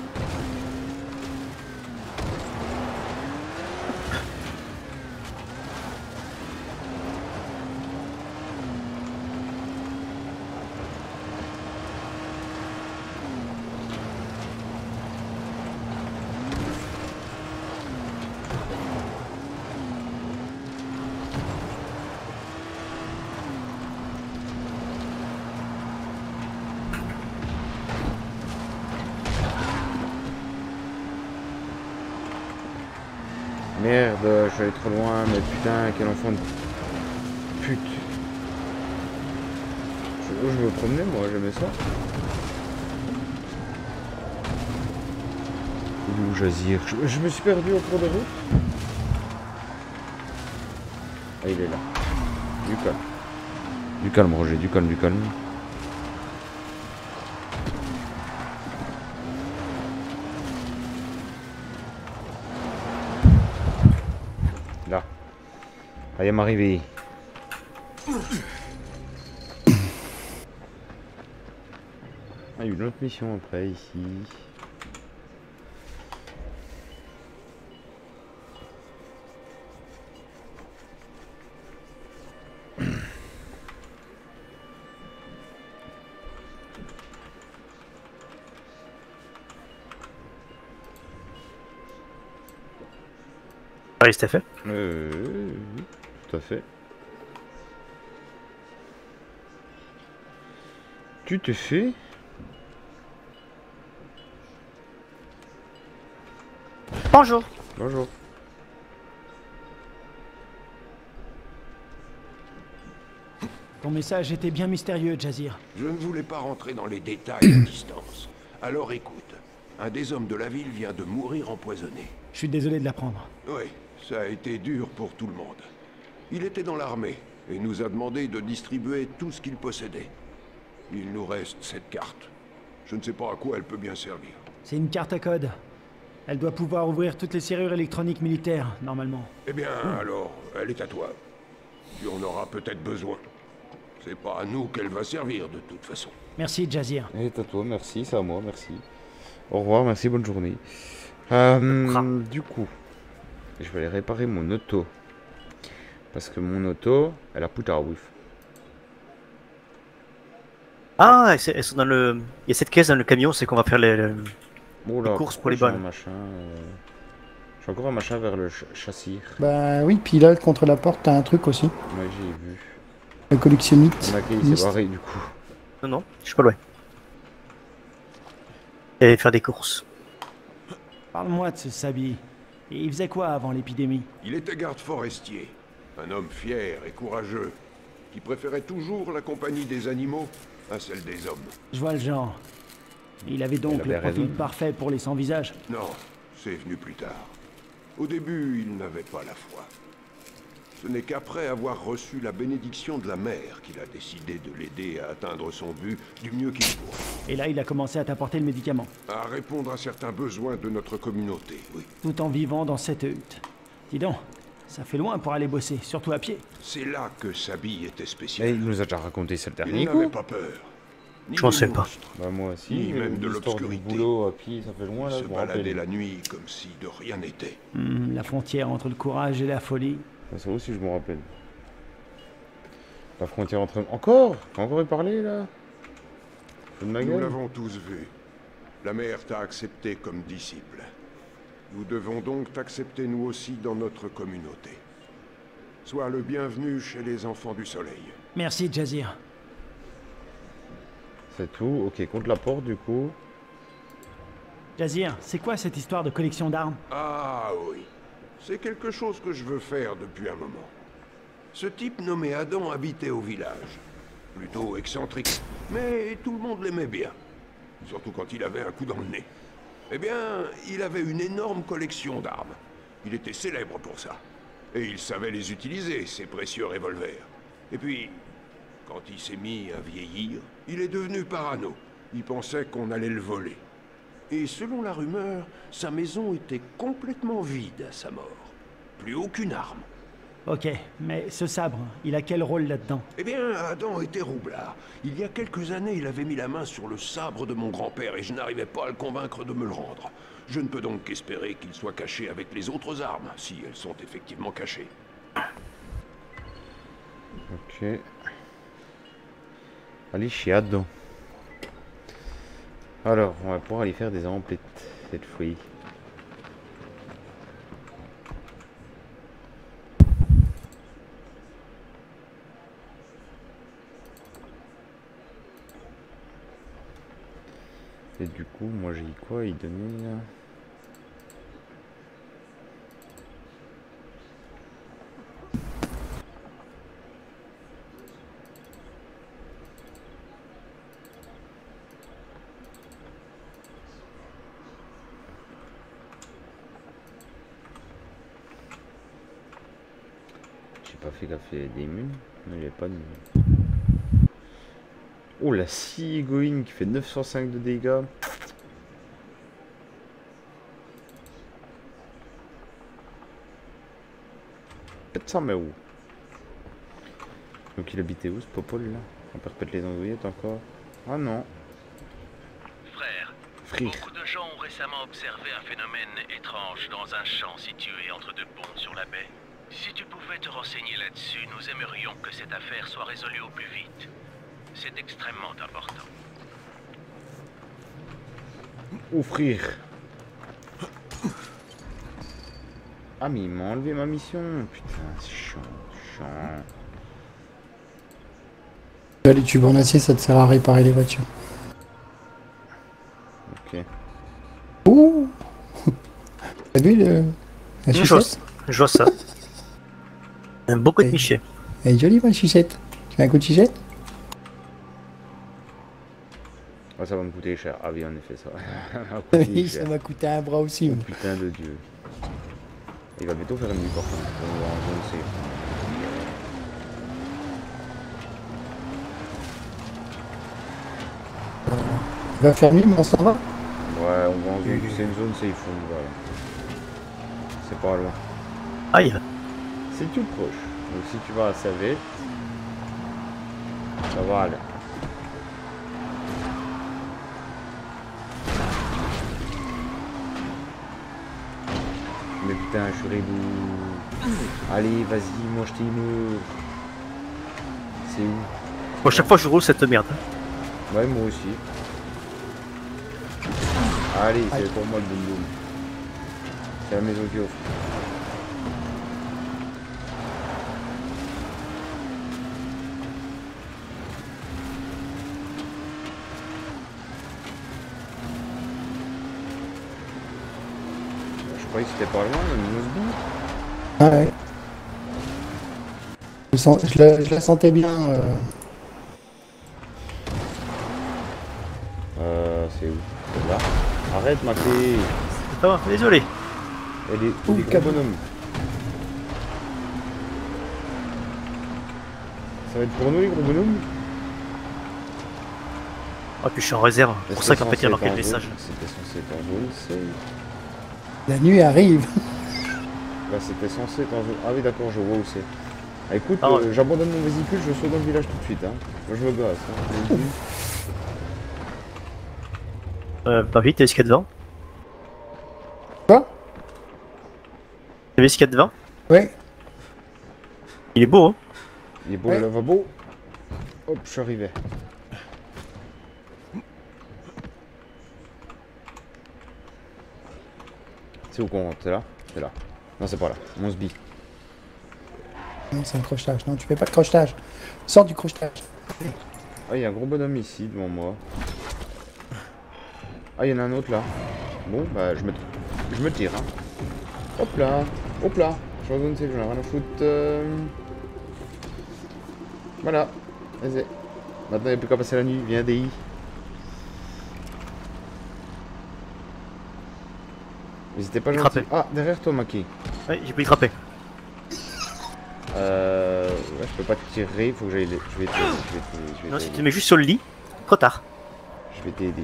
Merde, je suis allé trop loin, mais putain, quel enfant de pute. Je, Moi, je me promenais, moi, j'aimais ça. Il est où Jazir je, je me suis perdu au cours de route. Ah, il est là. Du calme. Du calme, Roger, du calme, du calme. Là. Allez, m'arriver. Ah, il y a une autre mission après ici. Euh, oui, tout à fait. Tu te fais Bonjour. Bonjour. Ton message était bien mystérieux, Jazir. Je ne voulais pas rentrer dans les détails à distance. Alors écoute, un des hommes de la ville vient de mourir empoisonné. Je suis désolé de l'apprendre. Oui, ça a été dur pour tout le monde. Il était dans l'armée et nous a demandé de distribuer tout ce qu'il possédait. Il nous reste cette carte. Je ne sais pas à quoi elle peut bien servir. C'est une carte à code. Elle doit pouvoir ouvrir toutes les serrures électroniques militaires, normalement. Eh bien, alors, elle est à toi. Tu en auras peut-être besoin. C'est pas à nous qu'elle va servir, de toute façon. Merci, Jazir. Et à toi, merci, c'est à moi, merci. Au revoir, merci, bonne journée. Euh, du coup, je vais aller réparer mon auto. Parce que mon auto, elle a à ouf. Ah, elles sont dans le. Il y a cette caisse dans le camion, c'est qu'on va faire les, les- Oh les là, courses pour les machin, euh, J'ai encore un machin vers le ch châssis. Bah oui, puis là, contre la porte, t'as un truc aussi. Ouais, j'ai vu. Le collectionniste. Maquet, il s'est barré du coup. Non, non, je suis pas loin. Et faire des courses. Parle-moi de ce Sabi. Et il faisait quoi avant l'épidémie Il était garde forestier. Un homme fier et courageux, qui préférait toujours la compagnie des animaux à celle des hommes. Je vois le genre. Il avait donc Il le profil raison. parfait pour les sans-visage. Non, c'est venu plus tard. Au début, il n'avait pas la foi. Ce n'est qu'après avoir reçu la bénédiction de la mère qu'il a décidé de l'aider à atteindre son but du mieux qu'il pourrait. Et là, il a commencé à t'apporter le médicament. À répondre à certains besoins de notre communauté, oui. Tout en vivant dans cette hutte. Dis donc, ça fait loin pour aller bosser, surtout à pied. C'est là que Sabi était spécial. Mais il nous a déjà raconté ça le Il dernier n'avait pas peur. Ni Je m'en des sais pas. Bah moi aussi, Ni euh, même de l'obscurité. boulot à pied, ça fait loin Il là, se rappelle. la nuit comme si de rien n'était. Hmm, la frontière entre le courage et la folie. Ça aussi, je me rappelle. La frontière entre... Encore? Encore parler là? Nous l'avons tous vu. La mère t'a accepté comme disciple. Nous devons donc t'accepter nous aussi dans notre communauté. Sois le bienvenu chez les enfants du soleil. Merci, Jazir. C'est tout. Ok, contre la porte du coup. Jazir, c'est quoi cette histoire de collection d'armes? Ah oui, c'est quelque chose que je veux faire depuis un moment. Ce type nommé Adam habitait au village. Plutôt excentrique, mais tout le monde l'aimait bien. Surtout quand il avait un coup dans le nez. Eh bien, il avait une énorme collection d'armes. Il était célèbre pour ça. Et il savait les utiliser, ces précieux revolvers. Et puis, quand il s'est mis à vieillir, il est devenu parano. Il pensait qu'on allait le voler. Et selon la rumeur, sa maison était complètement vide à sa mort. Plus aucune arme. Ok, mais ce sabre, il a quel rôle là-dedans? Eh bien, Adam était roublard. Il y a quelques années, il avait mis la main sur le sabre de mon grand-père et je n'arrivais pas à le convaincre de me le rendre. Je ne peux donc qu'espérer qu'il soit caché avec les autres armes, si elles sont effectivement cachées. Ok. Allez, chiado. Alors, on va pouvoir aller faire des emplettes cette fois. Et du coup, moi j'ai quoi? Il donnait pas fait gaffe, il y a des immunes. Non, il n'y avait pas de Oh, la cigouine qui fait 905 de dégâts. Peut-être ça, mais où? Donc il habitait où ce popole là? On peut répéter les andouillettes encore? Ah non. Frère, Frère. beaucoup de gens ont récemment observé un phénomène étrange dans un champ situé entre deux ponts sur la baie. Si tu pouvais te renseigner là-dessus, nous aimerions que cette affaire soit résolue au plus vite. C'est extrêmement important. Offrir. Ah mais il m'a enlevé ma mission. Putain, c'est chiant, chiant. Les tubes en acier, ça te sert à réparer les voitures. Ok. Ouh T'as vu le... la je vois ça. Un beau coup de Michel. Elle est jolie, ma sucette. Tu veux un coup de sucette? Ah, ça va me coûter cher. Ah oui, en effet, ça va coûter Oui, ça m'a coûté un bras aussi. moi. Putain de dieu. Il va bientôt faire une nuit par contre. On va en. Il va faire nuit, mais on s'en va? Ouais, on va en zone. C'est une zone safe, on y va là. C'est pas loin. Aïe. C'est tout proche. Donc si tu vas vite, ça va aller. Mais putain, je suis rebou. Allez, vas-y, moi je t'aime. C'est où? Bon, chaque fois je roule cette merde. Ouais, moi aussi. Allez, c'est pour moi le boum boum. C'est la maison qui offre. Croyais que c'était pas loin, le Mosby. Ah ouais. Je, sens- je la, je la sentais bien. euh. Euh, c'est où? C'est là. Arrête, ma clé. Oh, désolé. Elle est où cabot. bonhommes Ça va être pour nous les gros bonhommes? Ah, puis je suis en réserve. C'est pour ça qu'en fait il y a marqué le message. C'était censé être en zone safe. La nuit arrive. Là c'était censé être en zone... Ah oui d'accord, je vois où c'est. Ah, écoute, Ah ouais. euh, j'abandonne mon véhicule, je saute dans le village tout de suite. Hein. Moi je me gosse. Hein. Euh, pas vite, t'as vu ce qu'il y a devant Quoi? T'as vu ce qu'il y a devant Ouais. Il est beau, hein Il est beau Ouais. le lavabo. Hop, je suis arrivé. C'est où qu'on rentre C'est là? C'est là. Non, c'est pas là. On se bille. Non, c'est un crochetage. Non, tu fais pas de crochetage. Sors du crochetage. Ah, il y a un gros bonhomme ici devant moi. Ah, il y en a un autre là. Bon, bah, je me, je me tire. Hein. Hop là. Hop là. Je en zone safe, j'en ai rien à foutre. euh. Voilà. Vas-y. Maintenant, il n'y a plus qu'à passer la nuit. Viens, DI. N'hésitez pas Il gentil. Ah, derrière toi, Maki. Ouais, j'ai pu y frapper. Euh. Ouais, je peux pas te tirer. Il faut que j'aille. Je vais t'aider. Non, si tu te mets juste sur le lit, trop tard. Je vais t'aider.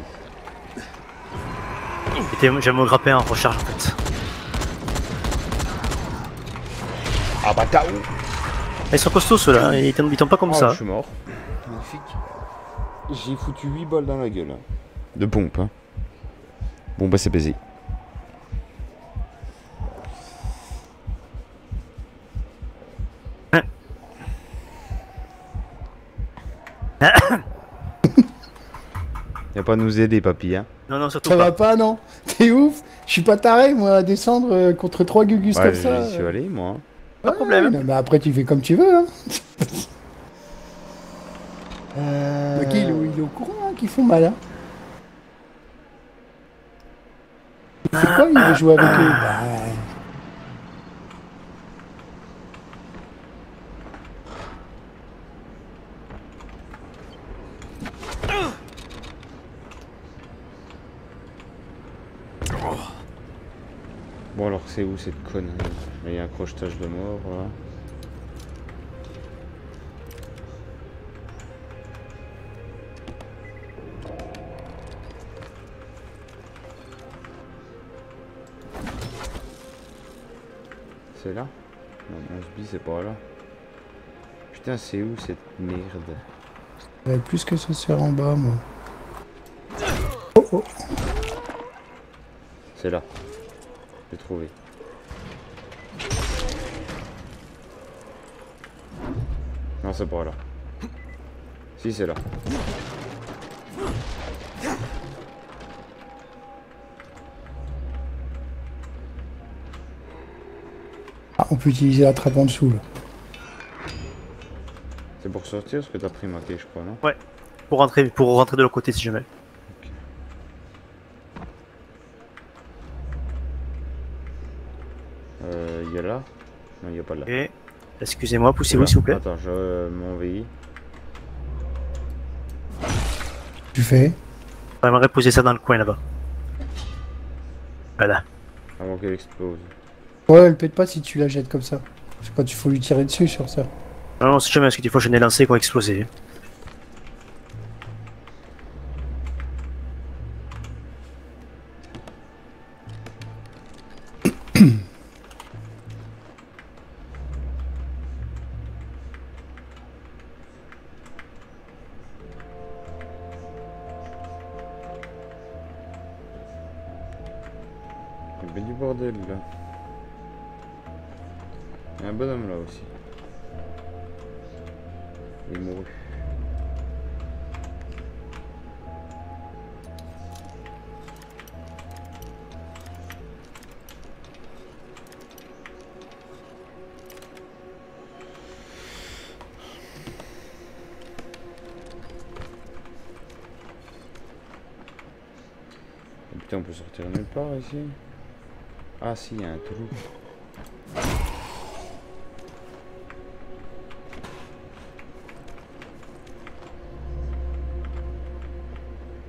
J'aime me grapper en recharge en fait. Ah bah t'as Ils sont costauds ceux-là, ils tombent pas comme Oh, ça. Je suis mort. Magnifique. J'ai foutu 8 balles dans la gueule. De pompe. Hein. Bon bah c'est baisé. Y'a pas à nous aider, papy. Hein. Non, non, surtout Ça pas. va pas, non? T'es ouf Je suis pas taré, moi, à descendre euh, contre trois gugus Ouais, comme ça. suis euh. allé, moi. Pas de problème. Non, mais après, tu fais comme tu veux, hein. Euh... Maki, il, est- il est au courant hein, qu'ils font mal, hein. Il fait quoi Il veut jouer avec eux? Bah, c'est où cette connerie Il y a un crochetage de mort. C'est là? Non, 11 c'est pas là. Putain, c'est où cette merde? J'avais plus que ce soir en bas, moi. Oh oh C'est là. J'ai trouvé. C'est pas là. Si, c'est là. Ah, on peut utiliser la trappe en dessous, là. C'est pour sortir ce que t'as pris maqué, je crois, non? Ouais. Pour rentrer, pour rentrer de l'autre côté si jamais. Euh, il y a là Non, il y a pas là. Et excusez-moi, C'est poussez-vous s'il vous plaît. Attends, je euh, m'envahis. Tu fais J'aimerais poser ça dans le coin là-bas. Voilà. Avant qu'elle explose. Ouais, elle pète pas si tu la jettes comme ça. Je sais pas, tu faut lui tirer dessus sur ça. Non, non, si jamais, parce que des fois je n'ai lancé quoi exploser. Ah si, il y a un trou.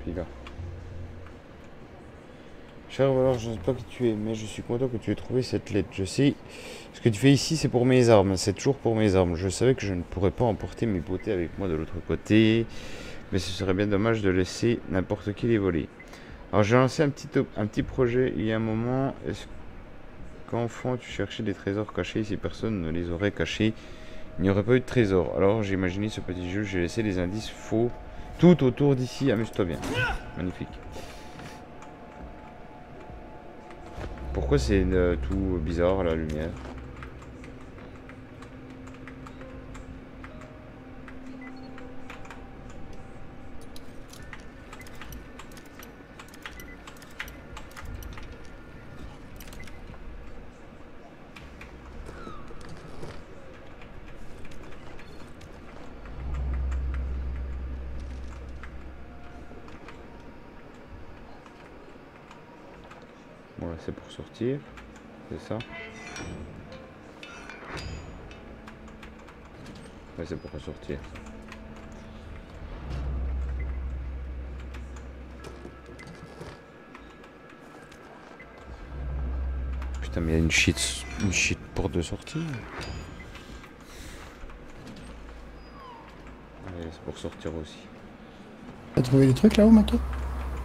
Puis là. Cher voleur, je ne sais pas qui tu es, mais je suis content que tu aies trouvé cette lettre. Je sais, ce que tu fais ici, c'est pour mes armes. C'est toujours pour mes armes. Je savais que je ne pourrais pas emporter mes beautés avec moi de l'autre côté, mais ce serait bien dommage de laisser n'importe qui les voler. Alors j'ai lancé un petit, projet il y a un moment. Est-ce qu'enfant tu cherchais des trésors cachés? Si personne ne les aurait cachés, il n'y aurait pas eu de trésor. Alors j'ai imaginé ce petit jeu, j'ai laissé les indices faux tout autour d'ici. Amuse-toi bien. Magnifique. Pourquoi c'est euh, tout bizarre la lumière? Voilà, c'est pour sortir. C'est ça Ouais, c'est pour ressortir. Putain, mais il y a une shit, une shit porte de sortie. Ouais, c'est pour sortir aussi. T'as trouvé des trucs là-haut, Maquet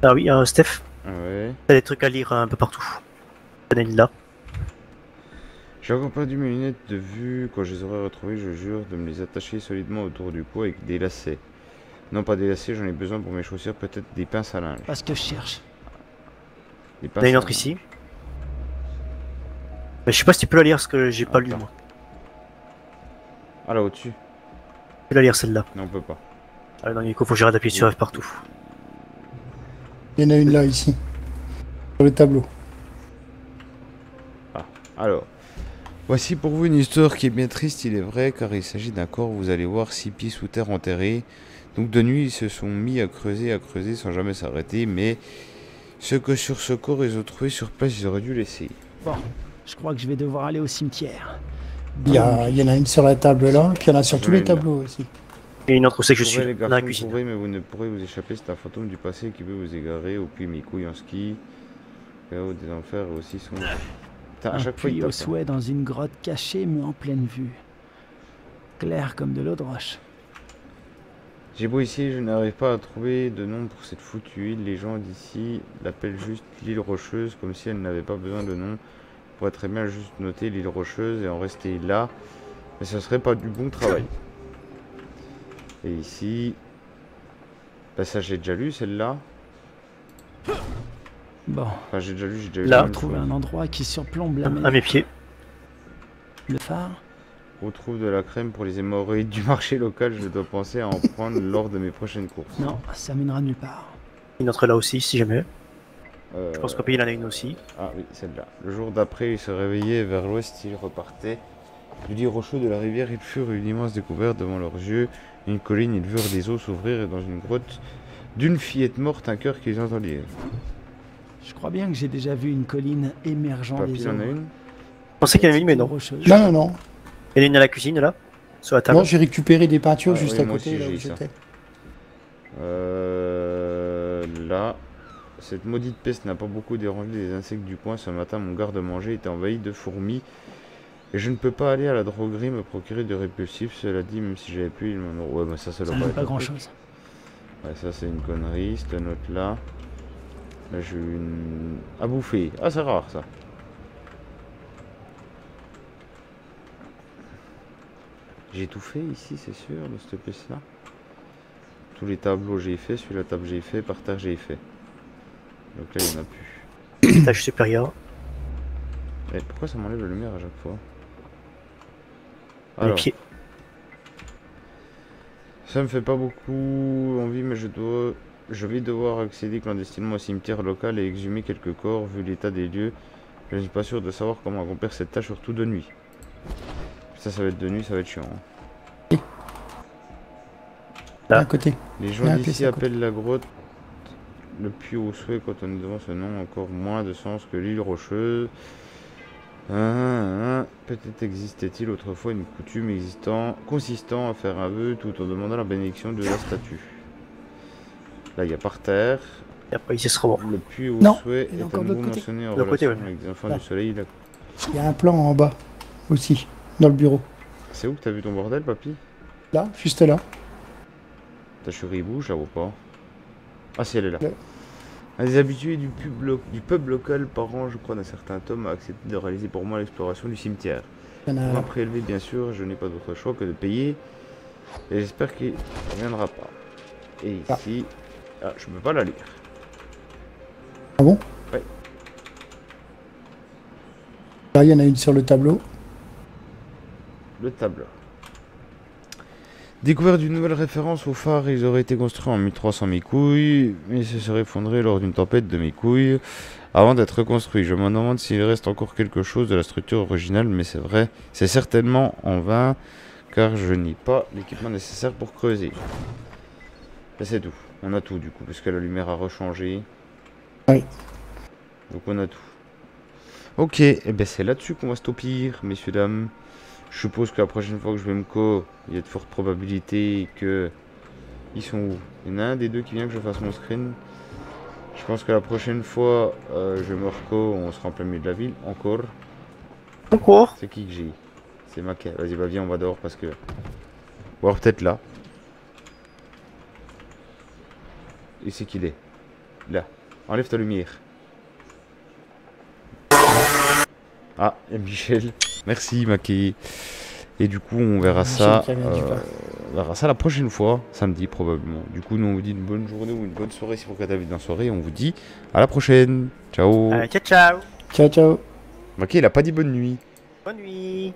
Ah oui, euh, Steph, Ouais. t'as des trucs à lire un peu partout. Là. J'ai encore perdu mes lunettes de vue. Quand je les aurai retrouvées, je jure de me les attacher solidement autour du cou avec des lacets. Non, pas des lacets, j'en ai besoin pour mes chaussures, peut-être des pinces à linge. Pas ce que je cherche. Des T'en as une autre ici? Mais je sais pas si tu peux la lire parce que j'ai pas lu moi. Ah là, au-dessus. Tu peux la lire celle-là. Non, on peut pas. Ah non, Nico, faut que j'arrête d'appuyer sur F partout. Il y en a une là, ici. Sur le tableau. Alors, voici pour vous une histoire qui est bien triste, il est vrai, car il s'agit d'un corps, vous allez voir, six pieds sous terre enterré. Donc de nuit, ils se sont mis à creuser, à creuser sans jamais s'arrêter, mais ce que sur ce corps ils ont trouvé sur place, ils auraient dû laisser. Bon, je crois que je vais devoir aller au cimetière. Il y, a, il y en a une sur la table là, puis il y en a sur tous les une là. Aussi. Et une autre où c'est que je suis les Dans la cuisine. pourrez, mais vous ne pourrez vous échapper, c'est un fantôme du passé qui veut vous égarer, au puits mes couilles en ski, chaos des enfers aussi son... Putain, à chaque fois, il au souhait dans une grotte cachée mais en pleine vue. Clair comme de l'eau de roche. J'ai beau essayer, je n'arrive pas à trouver de nom pour cette foutue île. Les gens d'ici l'appellent juste l'île rocheuse, comme si elle n'avait pas besoin de nom pourrait très bien juste noter l'île rocheuse et en rester là. Mais ce serait pas du bon travail. Et ici... Bah ça j'ai déjà lu celle-là. Bon, Enfin j'ai déjà lu, j'ai déjà lu. Là. plein de trouver un endroit qui surplombe la À mer. mes pieds. Le phare Retrouve de la crème pour les hémorroïdes du marché local, je dois penser à en prendre lors de mes prochaines courses. Non, ça mènera nulle part. Une autre là aussi, si jamais. Euh, Je pense qu'au pays, il en a une aussi. Ah oui, celle-là. Le jour d'après, il se réveillait vers l'ouest, il repartait. Du lit rocheux de la rivière, ils furent une immense découverte devant leurs yeux. Une colline, ils virent des eaux s'ouvrir et dans une grotte d'une fillette morte, un cœur qu'ils entendirent. Je crois bien que j'ai déjà vu une colline émergeant Papy, des il en a eaux. une Je pensais qu'il y en avait une, mais non. Rocheuse. Non, non, non. Il y en a une à la cuisine, là? Sur la table. Non, j'ai récupéré des peintures Ah, juste oui, à côté, aussi, là j'ai où j'étais. Euh, là, cette maudite peste n'a pas beaucoup dérangé les insectes du coin. Ce matin, mon garde-manger était envahi de fourmis. Et je ne peux pas aller à la droguerie me procurer de répulsifs. Cela dit, même si j'avais pu, il m'en aurait. Ouais, mais ça, ça Ça être pas grand chose. Ouais, ça c'est une connerie, cette note là. Là j'ai eu une. à bouffer. Ah, c'est rare ça. J'ai tout fait ici, c'est sûr, de cette pièce là. Tous les tableaux j'ai fait, sur la table j'ai fait, par terre j'ai fait. Donc là il n'y en a plus. Étage supérieur. Et pourquoi ça m'enlève la lumière à chaque fois? Pieds. Ça me fait pas beaucoup envie, mais je dois, je vais devoir accéder clandestinement au cimetière local et exhumer quelques corps. Vu l'état des lieux, je ne suis pas sûr de savoir comment accomplir cette tâche, surtout de nuit. Ça, ça va être de nuit, ça va être chiant. hein. Là. À côté. Les gens Il y a un d'ici appellent la grotte le puits au souhait quand on est devant ce nom, encore moins de sens que l'île rocheuse. Peut-être existait-il autrefois une coutume existant, consistant à faire un vœu tout en demandant la bénédiction de la statue. Là, il y a par terre. Et après, ici, ce sera bon. Le puits au Non, souhait il est encore de côté. mentionné en côté, relation ouais. avec des enfants Là. du soleil. là. Il y a un plan en bas aussi, dans le bureau. C'est où que t'as vu ton bordel, papy? Là, juste là. Ta chérie bouge, la vois pas. Ah si, elle est là. Ouais. Un des habitués du pub, lo- du pub local par an, je crois, d'un certain Tom, a accepté de réaliser pour moi l'exploration du cimetière. On m'a un. prélevé, bien sûr, je n'ai pas d'autre choix que de payer. Et j'espère qu'il ne reviendra pas. Et Ah. ici... Ah, je peux pas la lire. Ah bon? Ouais. Là, il y en a une sur le tableau. Le tableau. Découvert d'une nouvelle référence au phare, ils auraient été construits en 1300 mi-couilles, mais se seraient effondrés lors d'une tempête de mi-couilles avant d'être reconstruits. Je me demande s'il reste encore quelque chose de la structure originale, mais c'est vrai, c'est certainement en vain, car je n'ai pas l'équipement nécessaire pour creuser. Et c'est tout. On a tout du coup, parce que la lumière a rechangé. Oui. Donc on a tout. Ok, et ben c'est là-dessus qu'on va stopper, messieurs, dames. Je suppose que la prochaine fois que je vais me co, il y a de fortes probabilités que... Ils sont où? Il y en a un des deux qui vient que je fasse mon screen. Je pense que la prochaine fois, euh, je me reco, on sera en plein milieu de la ville, encore. Encore C'est qui que j'ai? C'est Maca. Vas-y, bah viens, on va dehors parce que... Ou alors peut-être là. Et c'est qu'il est Là. Enlève ta lumière. Ah, et Michel. Merci, Maquet. Et du coup, on verra ça. euh, on verra ça la prochaine fois, samedi probablement. Du coup, nous on vous dit une bonne journée ou une bonne soirée si vous regardez la vidéo dans la soirée. On vous dit à la prochaine. Ciao. Ciao, ciao Ciao, ciao. Maquet, il a pas dit bonne nuit. Bonne nuit